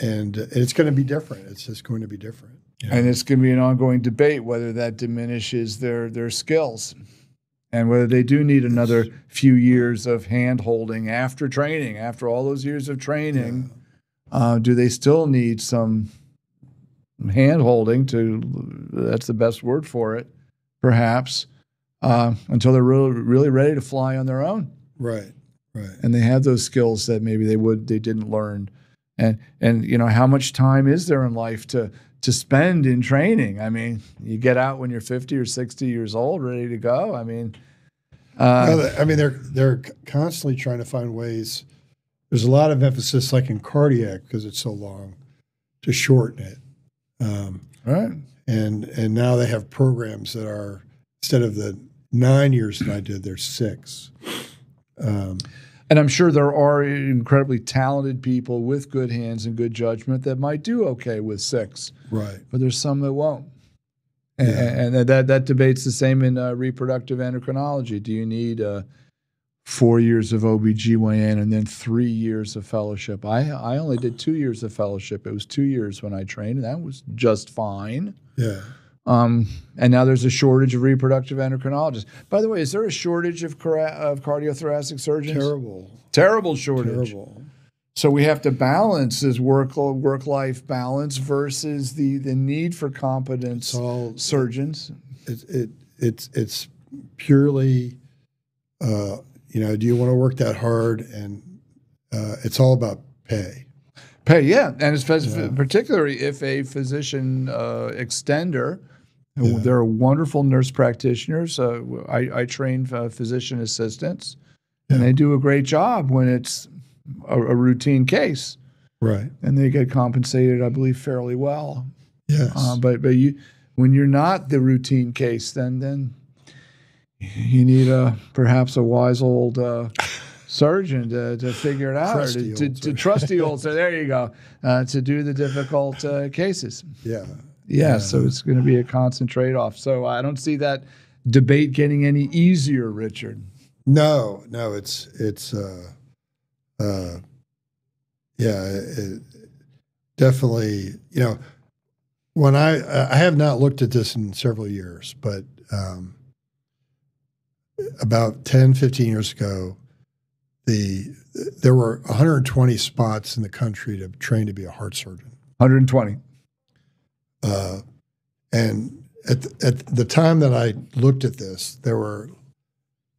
and it's going to be different. It's just going to be different. know? And it's going to be an ongoing debate whether that diminishes their their skills and whether they do need another few years of hand holding after training, after all those years of training. Uh, do they still need some hand holding to, that's the best word for it, perhaps, uh, until they're really, really ready to fly on their own? right, right. and they have those skills that maybe they would they didn't learn and and you know how much time is there in life to to spend in training i mean you get out when you're 50 or 60 years old ready to go i mean uh, I mean, they're they're constantly trying to find ways. There's a lot of emphasis, like in cardiac, because it's so long, to shorten it. Um, right and and now they have programs that are instead of the nine years that I did, they're six. Um, and i'm sure there are incredibly talented people with good hands and good judgment that might do okay with six right. but there's some that won't and, Yeah. and that that debates the same in uh, reproductive endocrinology do you need uh, four years of OBGYN and then three years of fellowship I, I only did two years of fellowship it was two years when I trained and that was just fine Yeah. Um, and now there's a shortage of reproductive endocrinologists. By the way, is there a shortage of, of cardiothoracic surgeons? Terrible. Terrible shortage. Terrible. So we have to balance this work work life balance versus the the need for all surgeons. it, it it's it's purely uh, you know do you want to work that hard and uh, it's all about pay Pay, yeah, and it's Yeah. particularly if a physician uh, extender. Yeah. There are wonderful nurse practitioners. Uh, I, I train uh, physician assistants, and they do a great job when it's a, a routine case, right and they get compensated, I believe, fairly well. yes Uh, but but you, when you're not the routine case, then then you need a perhaps a wise old uh, surgeon to, to figure it out, or to, to, to trusty old. So there you go, uh, to do the difficult uh, cases. yeah Yeah, so it's going to be a constant trade off. So I don't see that debate getting any easier, Richard. no no it's it's uh uh yeah it, definitely you know when I I have not looked at this in several years but um about 10 15 years ago the there were 120 spots in the country to train to be a heart surgeon 120. uh, and at the, at the time that I looked at this, there were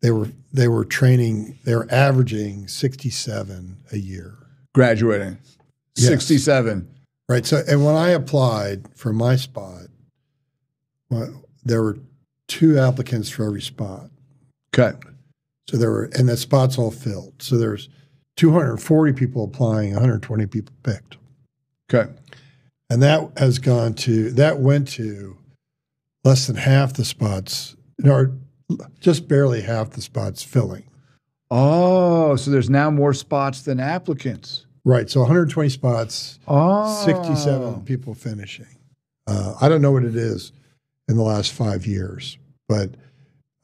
they were they were training. They were averaging sixty seven a year, Graduating. Yes. 67. right? So, and when I applied for my spot, well, there were two applicants for every spot. Okay. So there were, and the spots all filled. So there's two hundred forty people applying, one hundred twenty people picked. Okay. And that has gone to, that went to less than half the spots, or just barely half the spots filling. Oh, so there's now more spots than applicants. Right. So 120 spots, Oh. 67 people finishing. Uh, I don't know what it is in the last five years, but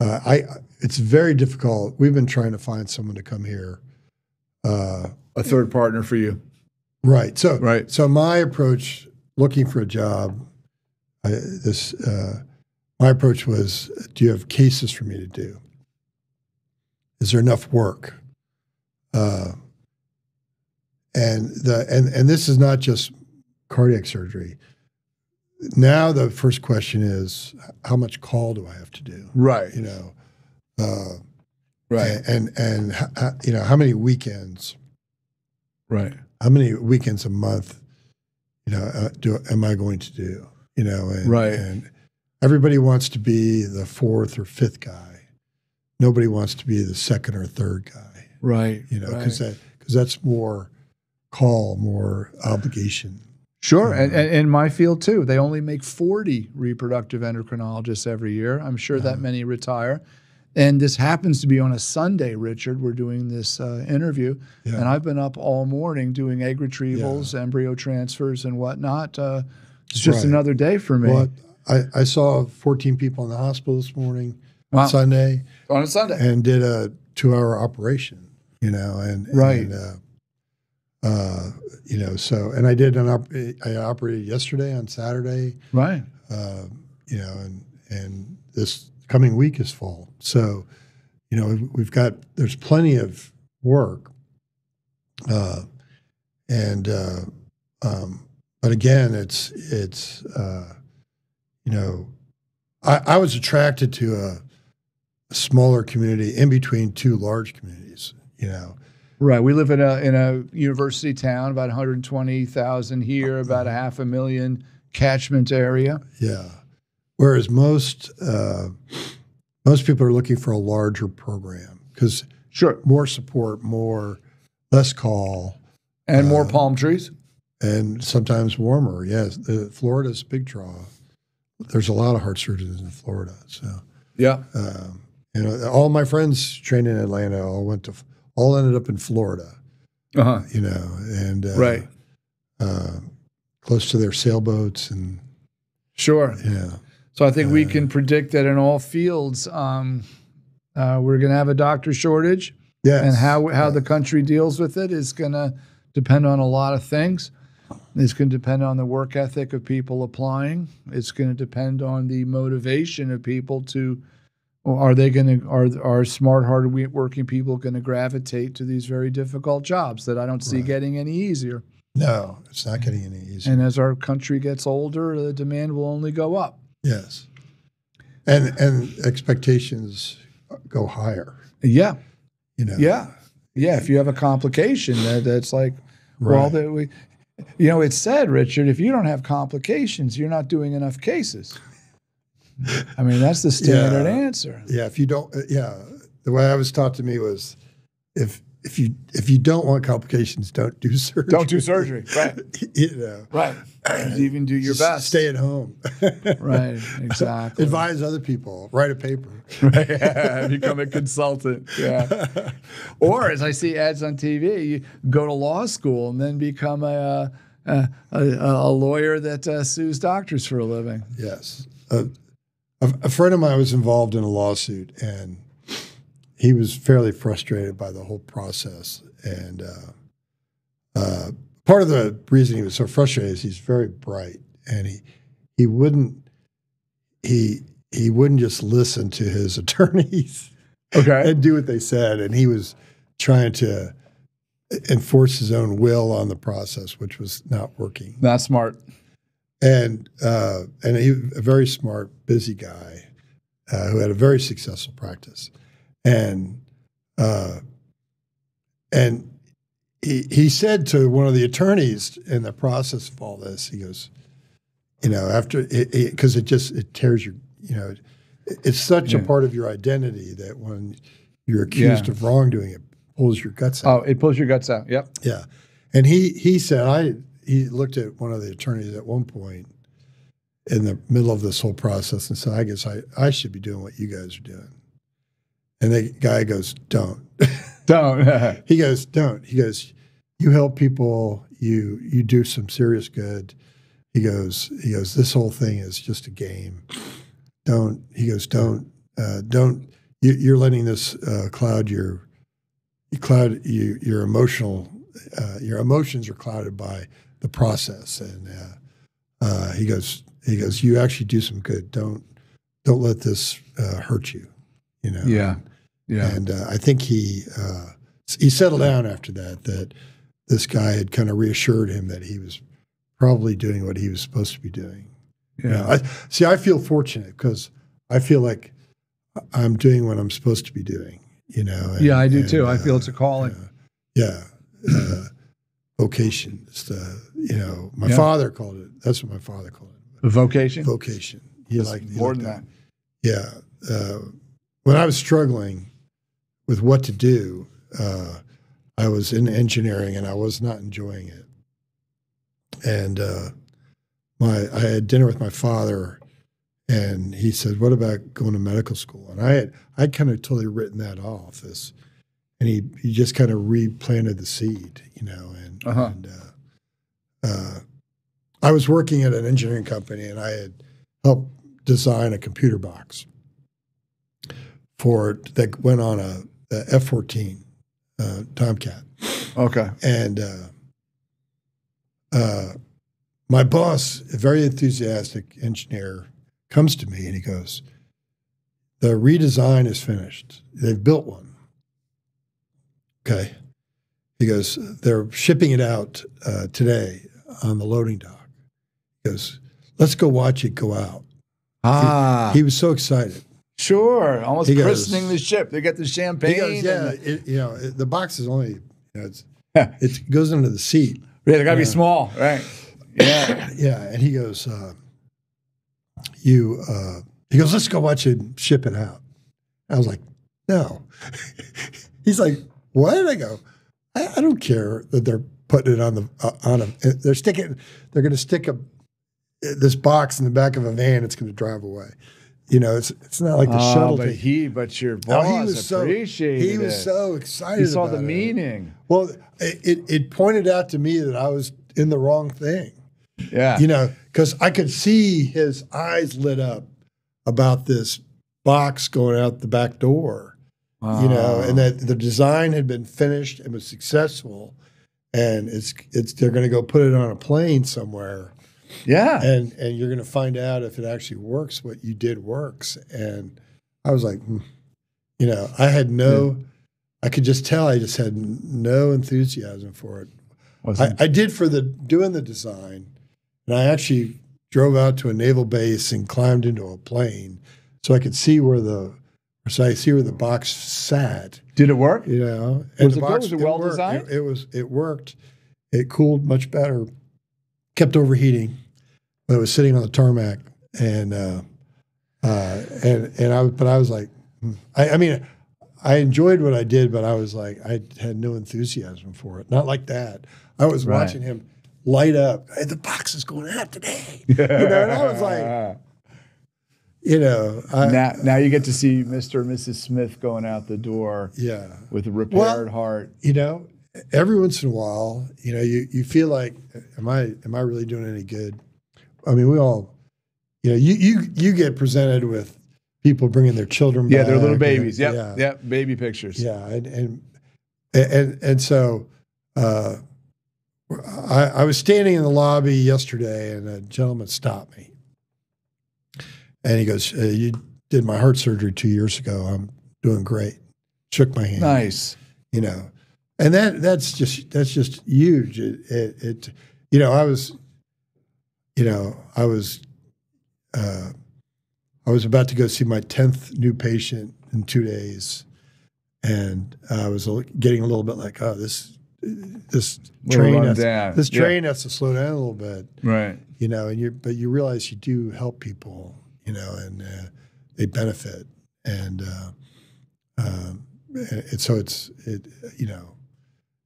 uh, I, it's very difficult. We've been trying to find someone to come here. Uh, A third partner for you. right. So, Right. So my approach, looking for a job, I, this uh, my approach was: Do you have cases for me to do? Is there enough work? Uh, and the and and this is not just cardiac surgery. Now the first question is: How much call do I have to do? Right. You know, uh, Right. and and, h- you know how many weekends? Right. how many weekends a month, you know, uh, do am I going to do? You know, and, Right. And everybody wants to be the fourth or fifth guy. Nobody wants to be the second or third guy. Right. You know, right. because that because that's more call, more obligation. Sure, and, and in my field too, they only make 40 reproductive endocrinologists every year. I'm sure that many retire. And this happens to be on a Sunday, Richard. We're doing this uh, interview, Yeah. and I've been up all morning doing egg retrievals, embryo transfers, and whatnot. Uh, it's just Right. another day for me. Well, I, I saw 14 people in the hospital this morning, Wow. Sunday, on a Sunday. and did a two-hour operation. You know, and Right. and, uh, uh, you know, so and I did an op- I operated yesterday on Saturday. right. uh, you know, and and this coming week is full. So, you know, we've, we've got there's plenty of work, uh, and uh, um, but again, it's it's uh, you know, I, I was attracted to a, a smaller community in between two large communities. You know, Right. We live in a in a university town, about 120,000 here, about a half a million catchment area. Yeah. Whereas most uh, most people are looking for a larger program because Sure. more support, more less call, And more Uh, palm trees. and sometimes warmer. Yes, the, Florida's a big draw. There's a lot of heart surgeons in Florida. So Yeah. um, you know, all my friends trained in Atlanta all went to all ended up in Florida. Uh-huh. You know, and uh, Right. uh, close to their sailboats and Sure. yeah. So I think we can predict that in all fields, um, uh, we're going to have a doctor shortage, Yes. and how how the country deals with it is going to depend on a lot of things. It's going to depend on the work ethic of people applying. It's going to depend on the motivation of people to. Are they going to are are smart, hard working people going to gravitate to these very difficult jobs that I don't see Right. getting any easier? No, it's not getting any easier. And as our country gets older, the demand will only go up. Yes, and and expectations go higher. Yeah, You know. yeah, yeah. If you have a complication, that that's like, well, that we, you know, it's said, Richard, if you don't have complications, you're not doing enough cases. I mean, that's the standard Yeah. answer. Yeah, if you don't, uh, yeah, the way I was taught to me was, if if you if you don't want complications, don't do surgery. Don't do surgery, right? you know, Right. Even do your just best. Stay at home. Right. Exactly. Advise other people. Write a paper. yeah, become a consultant. Yeah. Or as I see ads on TV, you go to law school and then become a a, a, a lawyer that uh, sues doctors for a living. Yes. Uh, a, a friend of mine was involved in a lawsuit, and he was fairly frustrated by the whole process. And uh, uh, part of the reason he was so frustrated is he's very bright, and he he wouldn't he he wouldn't just listen to his attorneys Okay. and do what they said, and he was trying to enforce his own will on the process, which was not working Not smart. and uh, and he a very smart, busy guy uh, who had a very successful practice, and uh, and he he said to one of the attorneys in the process of all this, he goes, you know, after it because it, just it tears your you know, it, it's such a part of your identity that when you're accused Yeah. of wrongdoing, it pulls your guts out. Oh, it pulls your guts out. Yep. Yeah, and he he said I he looked at one of the attorneys at one point in the middle of this whole process and said, I guess I I should be doing what you guys are doing. And the guy goes, Don't. Don't. he goes, Don't. He goes, You help people. You you do some serious good. He goes. He goes. This whole thing is just a game. Don't. He goes. Don't. Uh, don't. You, you're letting this uh, cloud your you cloud you, your emotional uh, your emotions are clouded by the process and uh, uh, he goes he goes you actually do some good don't don't let this uh, hurt you you know yeah. Yeah. and uh, I think he uh, he settled down after that that this guy had kind of reassured him that he was probably doing what he was supposed to be doing you know, Yeah. I, see I feel fortunate because I feel like I'm doing what I'm supposed to be doing you know and- Yeah, I do and, too. I feel uh, it's a calling. uh, yeah. Uh, vocation. It's the, you know, my Yeah. father called it. That's what my father called it. A vocation. Vocation. He It's liked he more liked than that. Yeah. Uh, when I was struggling with what to do, uh, I was in engineering and I was not enjoying it. And uh, my, I had dinner with my father, and he said, "What about going to medical school?" And I had, I'd kind of totally written that off as, and he he just kind of replanted the seed, you know, and, Uh-huh. and uh, uh, I was working at an engineering company, and I had helped design a computer box for that went on a, F fourteen uh, Tomcat, Okay. and uh, uh, my boss, a very enthusiastic engineer, comes to me and he goes, "The redesign is finished. They've built one." Okay, he goes, "They're shipping it out uh, today on the loading dock." He goes, "Let's go watch it go out." Ah. He was so excited. Sure. Almost goes- christening the ship. They get the champagne. Goes, "Yeah, and it, you know, it, the box is only, you know, it's, the- it goes into the seat." yeah, they got to be small. Right. Yeah. Yeah, and he goes, uh, "You," uh, he goes, "Let's go watch it ship it out." I was like, "No." He's like, "What?" I go, I, "I don't care that they're putting it on the uh, on a. They're sticking. They're going to stick a this box in the back of a van. It's going to drive away. You know, it's it's not like the Oh, shuttle but he, but your oh, boss he was so he was it. so excited. He saw the it. meaning. Well, it, it it pointed out to me that I was in the wrong thing. Yeah. you know, because I could see his eyes lit up about this box going out the back door, you know, Oh. and that the design had been finished and was successful. and it's it's they're going to go put it on a plane somewhere, Yeah. and and you're going to find out if it actually works. What you did works, and I was like, hmm. you know, I had no, I could just tell I just had no enthusiasm for it. I, I did for the doing the design, and I actually drove out to a naval base and climbed into a plane so I could see where the so I see where the box sat. Did it work? You know, Was the it good? Was it well worked. designed? It, it was. It worked. It cooled much better. Kept overheating, but it was sitting on the tarmac, and uh, uh, and and I but I was like, hmm. I, I mean. I enjoyed what I did, but I was like, I had no enthusiasm for it. Not like that. I was Right. watching him light up. Hey, the box is going out today. You know, and I was like, you know, I, now, now you get to see Mr. and Mrs. Smith going out the door yeah. with a repaired heart. you know, every once in a while, you know, you, you feel like, am I am I really doing any good? I mean, we all, you know, you you you get presented with people bringing their children. Yeah, they're little babies. and- Yep, yeah, yep, baby pictures. yeah, and and and and so, uh, I I was standing in the lobby yesterday, and a gentleman stopped me, and he goes, uh, "You did my heart surgery two years ago. I'm doing great." Shook my hand Nice. you know and that that's just that's just huge it, it, it you know i was you know i was uh i was about to go see my 10th new patient in two days and i was getting a little bit like oh this this train has, down. this Yeah. train has to slow down a little bit Right. you know, and you but you realize you do help people, you know, and uh, they benefit, and uh, um, and so it's it you know,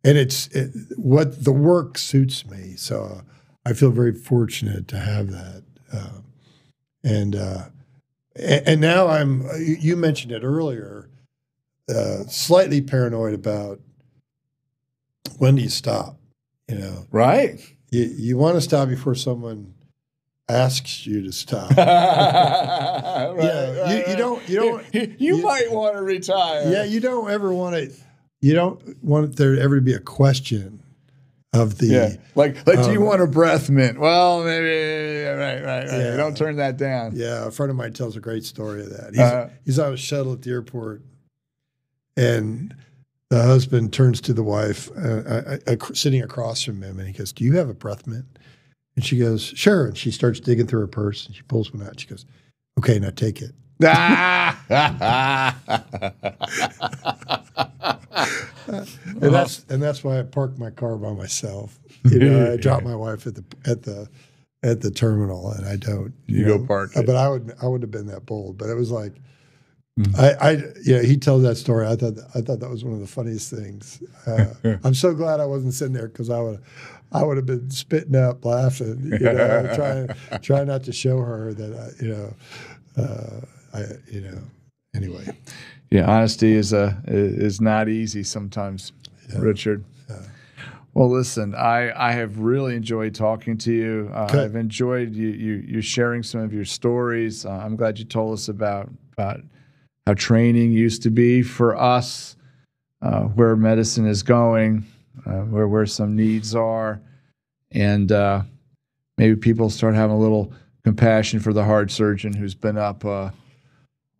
and it's it, what the work suits me, so I feel very fortunate to have that, uh, and uh, and, now I'm you mentioned it earlier, uh, slightly paranoid about when do you stop, you know Right. you, you want to stop before someone asks you to stop. right, Yeah, you- you don't- you don't- You, you you- might want to retire. yeah, you don't ever want to. You don't want there ever to be a question of the. Yeah. Like, like, do you Um, want a breath mint? Well, maybe. Right, right, right. Yeah. Don't turn that down. Yeah, a friend of mine tells a great story of that. He's, Uh, he's on a shuttle at the airport, and the husband turns to the wife, uh, uh, uh, sitting across from him, and he goes, "Do you have a breath mint?" And she goes, "Sure." And she starts digging through her purse, and she pulls one out. and She goes, "Okay, now take it." and that's and that's why I parked my car by myself. You know, I drop my wife at the at the at the terminal, and I don't. You go park Uh, it. But I would I wouldn't have been that bold. But it was like, Mhm. I I you know he tells that story. I thought I thought that was one of the funniest things. Uh, I'm so glad I wasn't sitting there because I would I would have been spitting up, laughing, you know, trying trying not to show her that I, you know, uh, I you know. Anyway, Yeah, honesty is a is not easy sometimes, Richard. Well, listen, I, I have really enjoyed talking to you. Uh, I've enjoyed you, you you sharing some of your stories. Uh, I'm glad you told us about about how training used to be for us, uh, where medicine is going, uh, where where some needs are, and uh, maybe people start having a little compassion for the heart surgeon who's been up uh,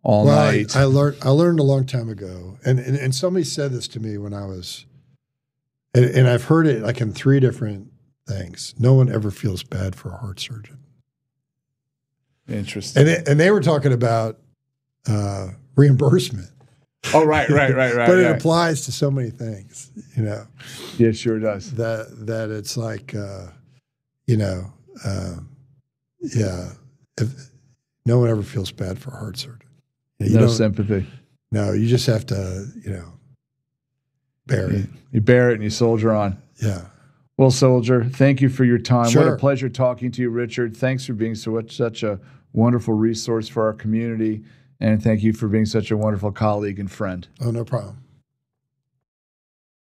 all well, I, night. I learned I learned a long time ago, and, and and somebody said this to me when I was, and, and I've heard it like in three different things. No one ever feels bad for a heart surgeon, Interesting. and it, and they were talking about uh, reimbursement, Oh, right, right, right, right. but it right. applies to so many things, you know. Yeah, it sure does. that that it's like uh, you know um, yeah if no one ever feels bad for a heart surgeon you, know, you no sympathy. no you just have to you know bear it You, you bear it and you soldier on. yeah Well, soldier, thank you for your time. What a pleasure talking to you, Richard. Thanks for being so such a wonderful resource for our community, and thank you for being such a wonderful colleague and friend. oh no problem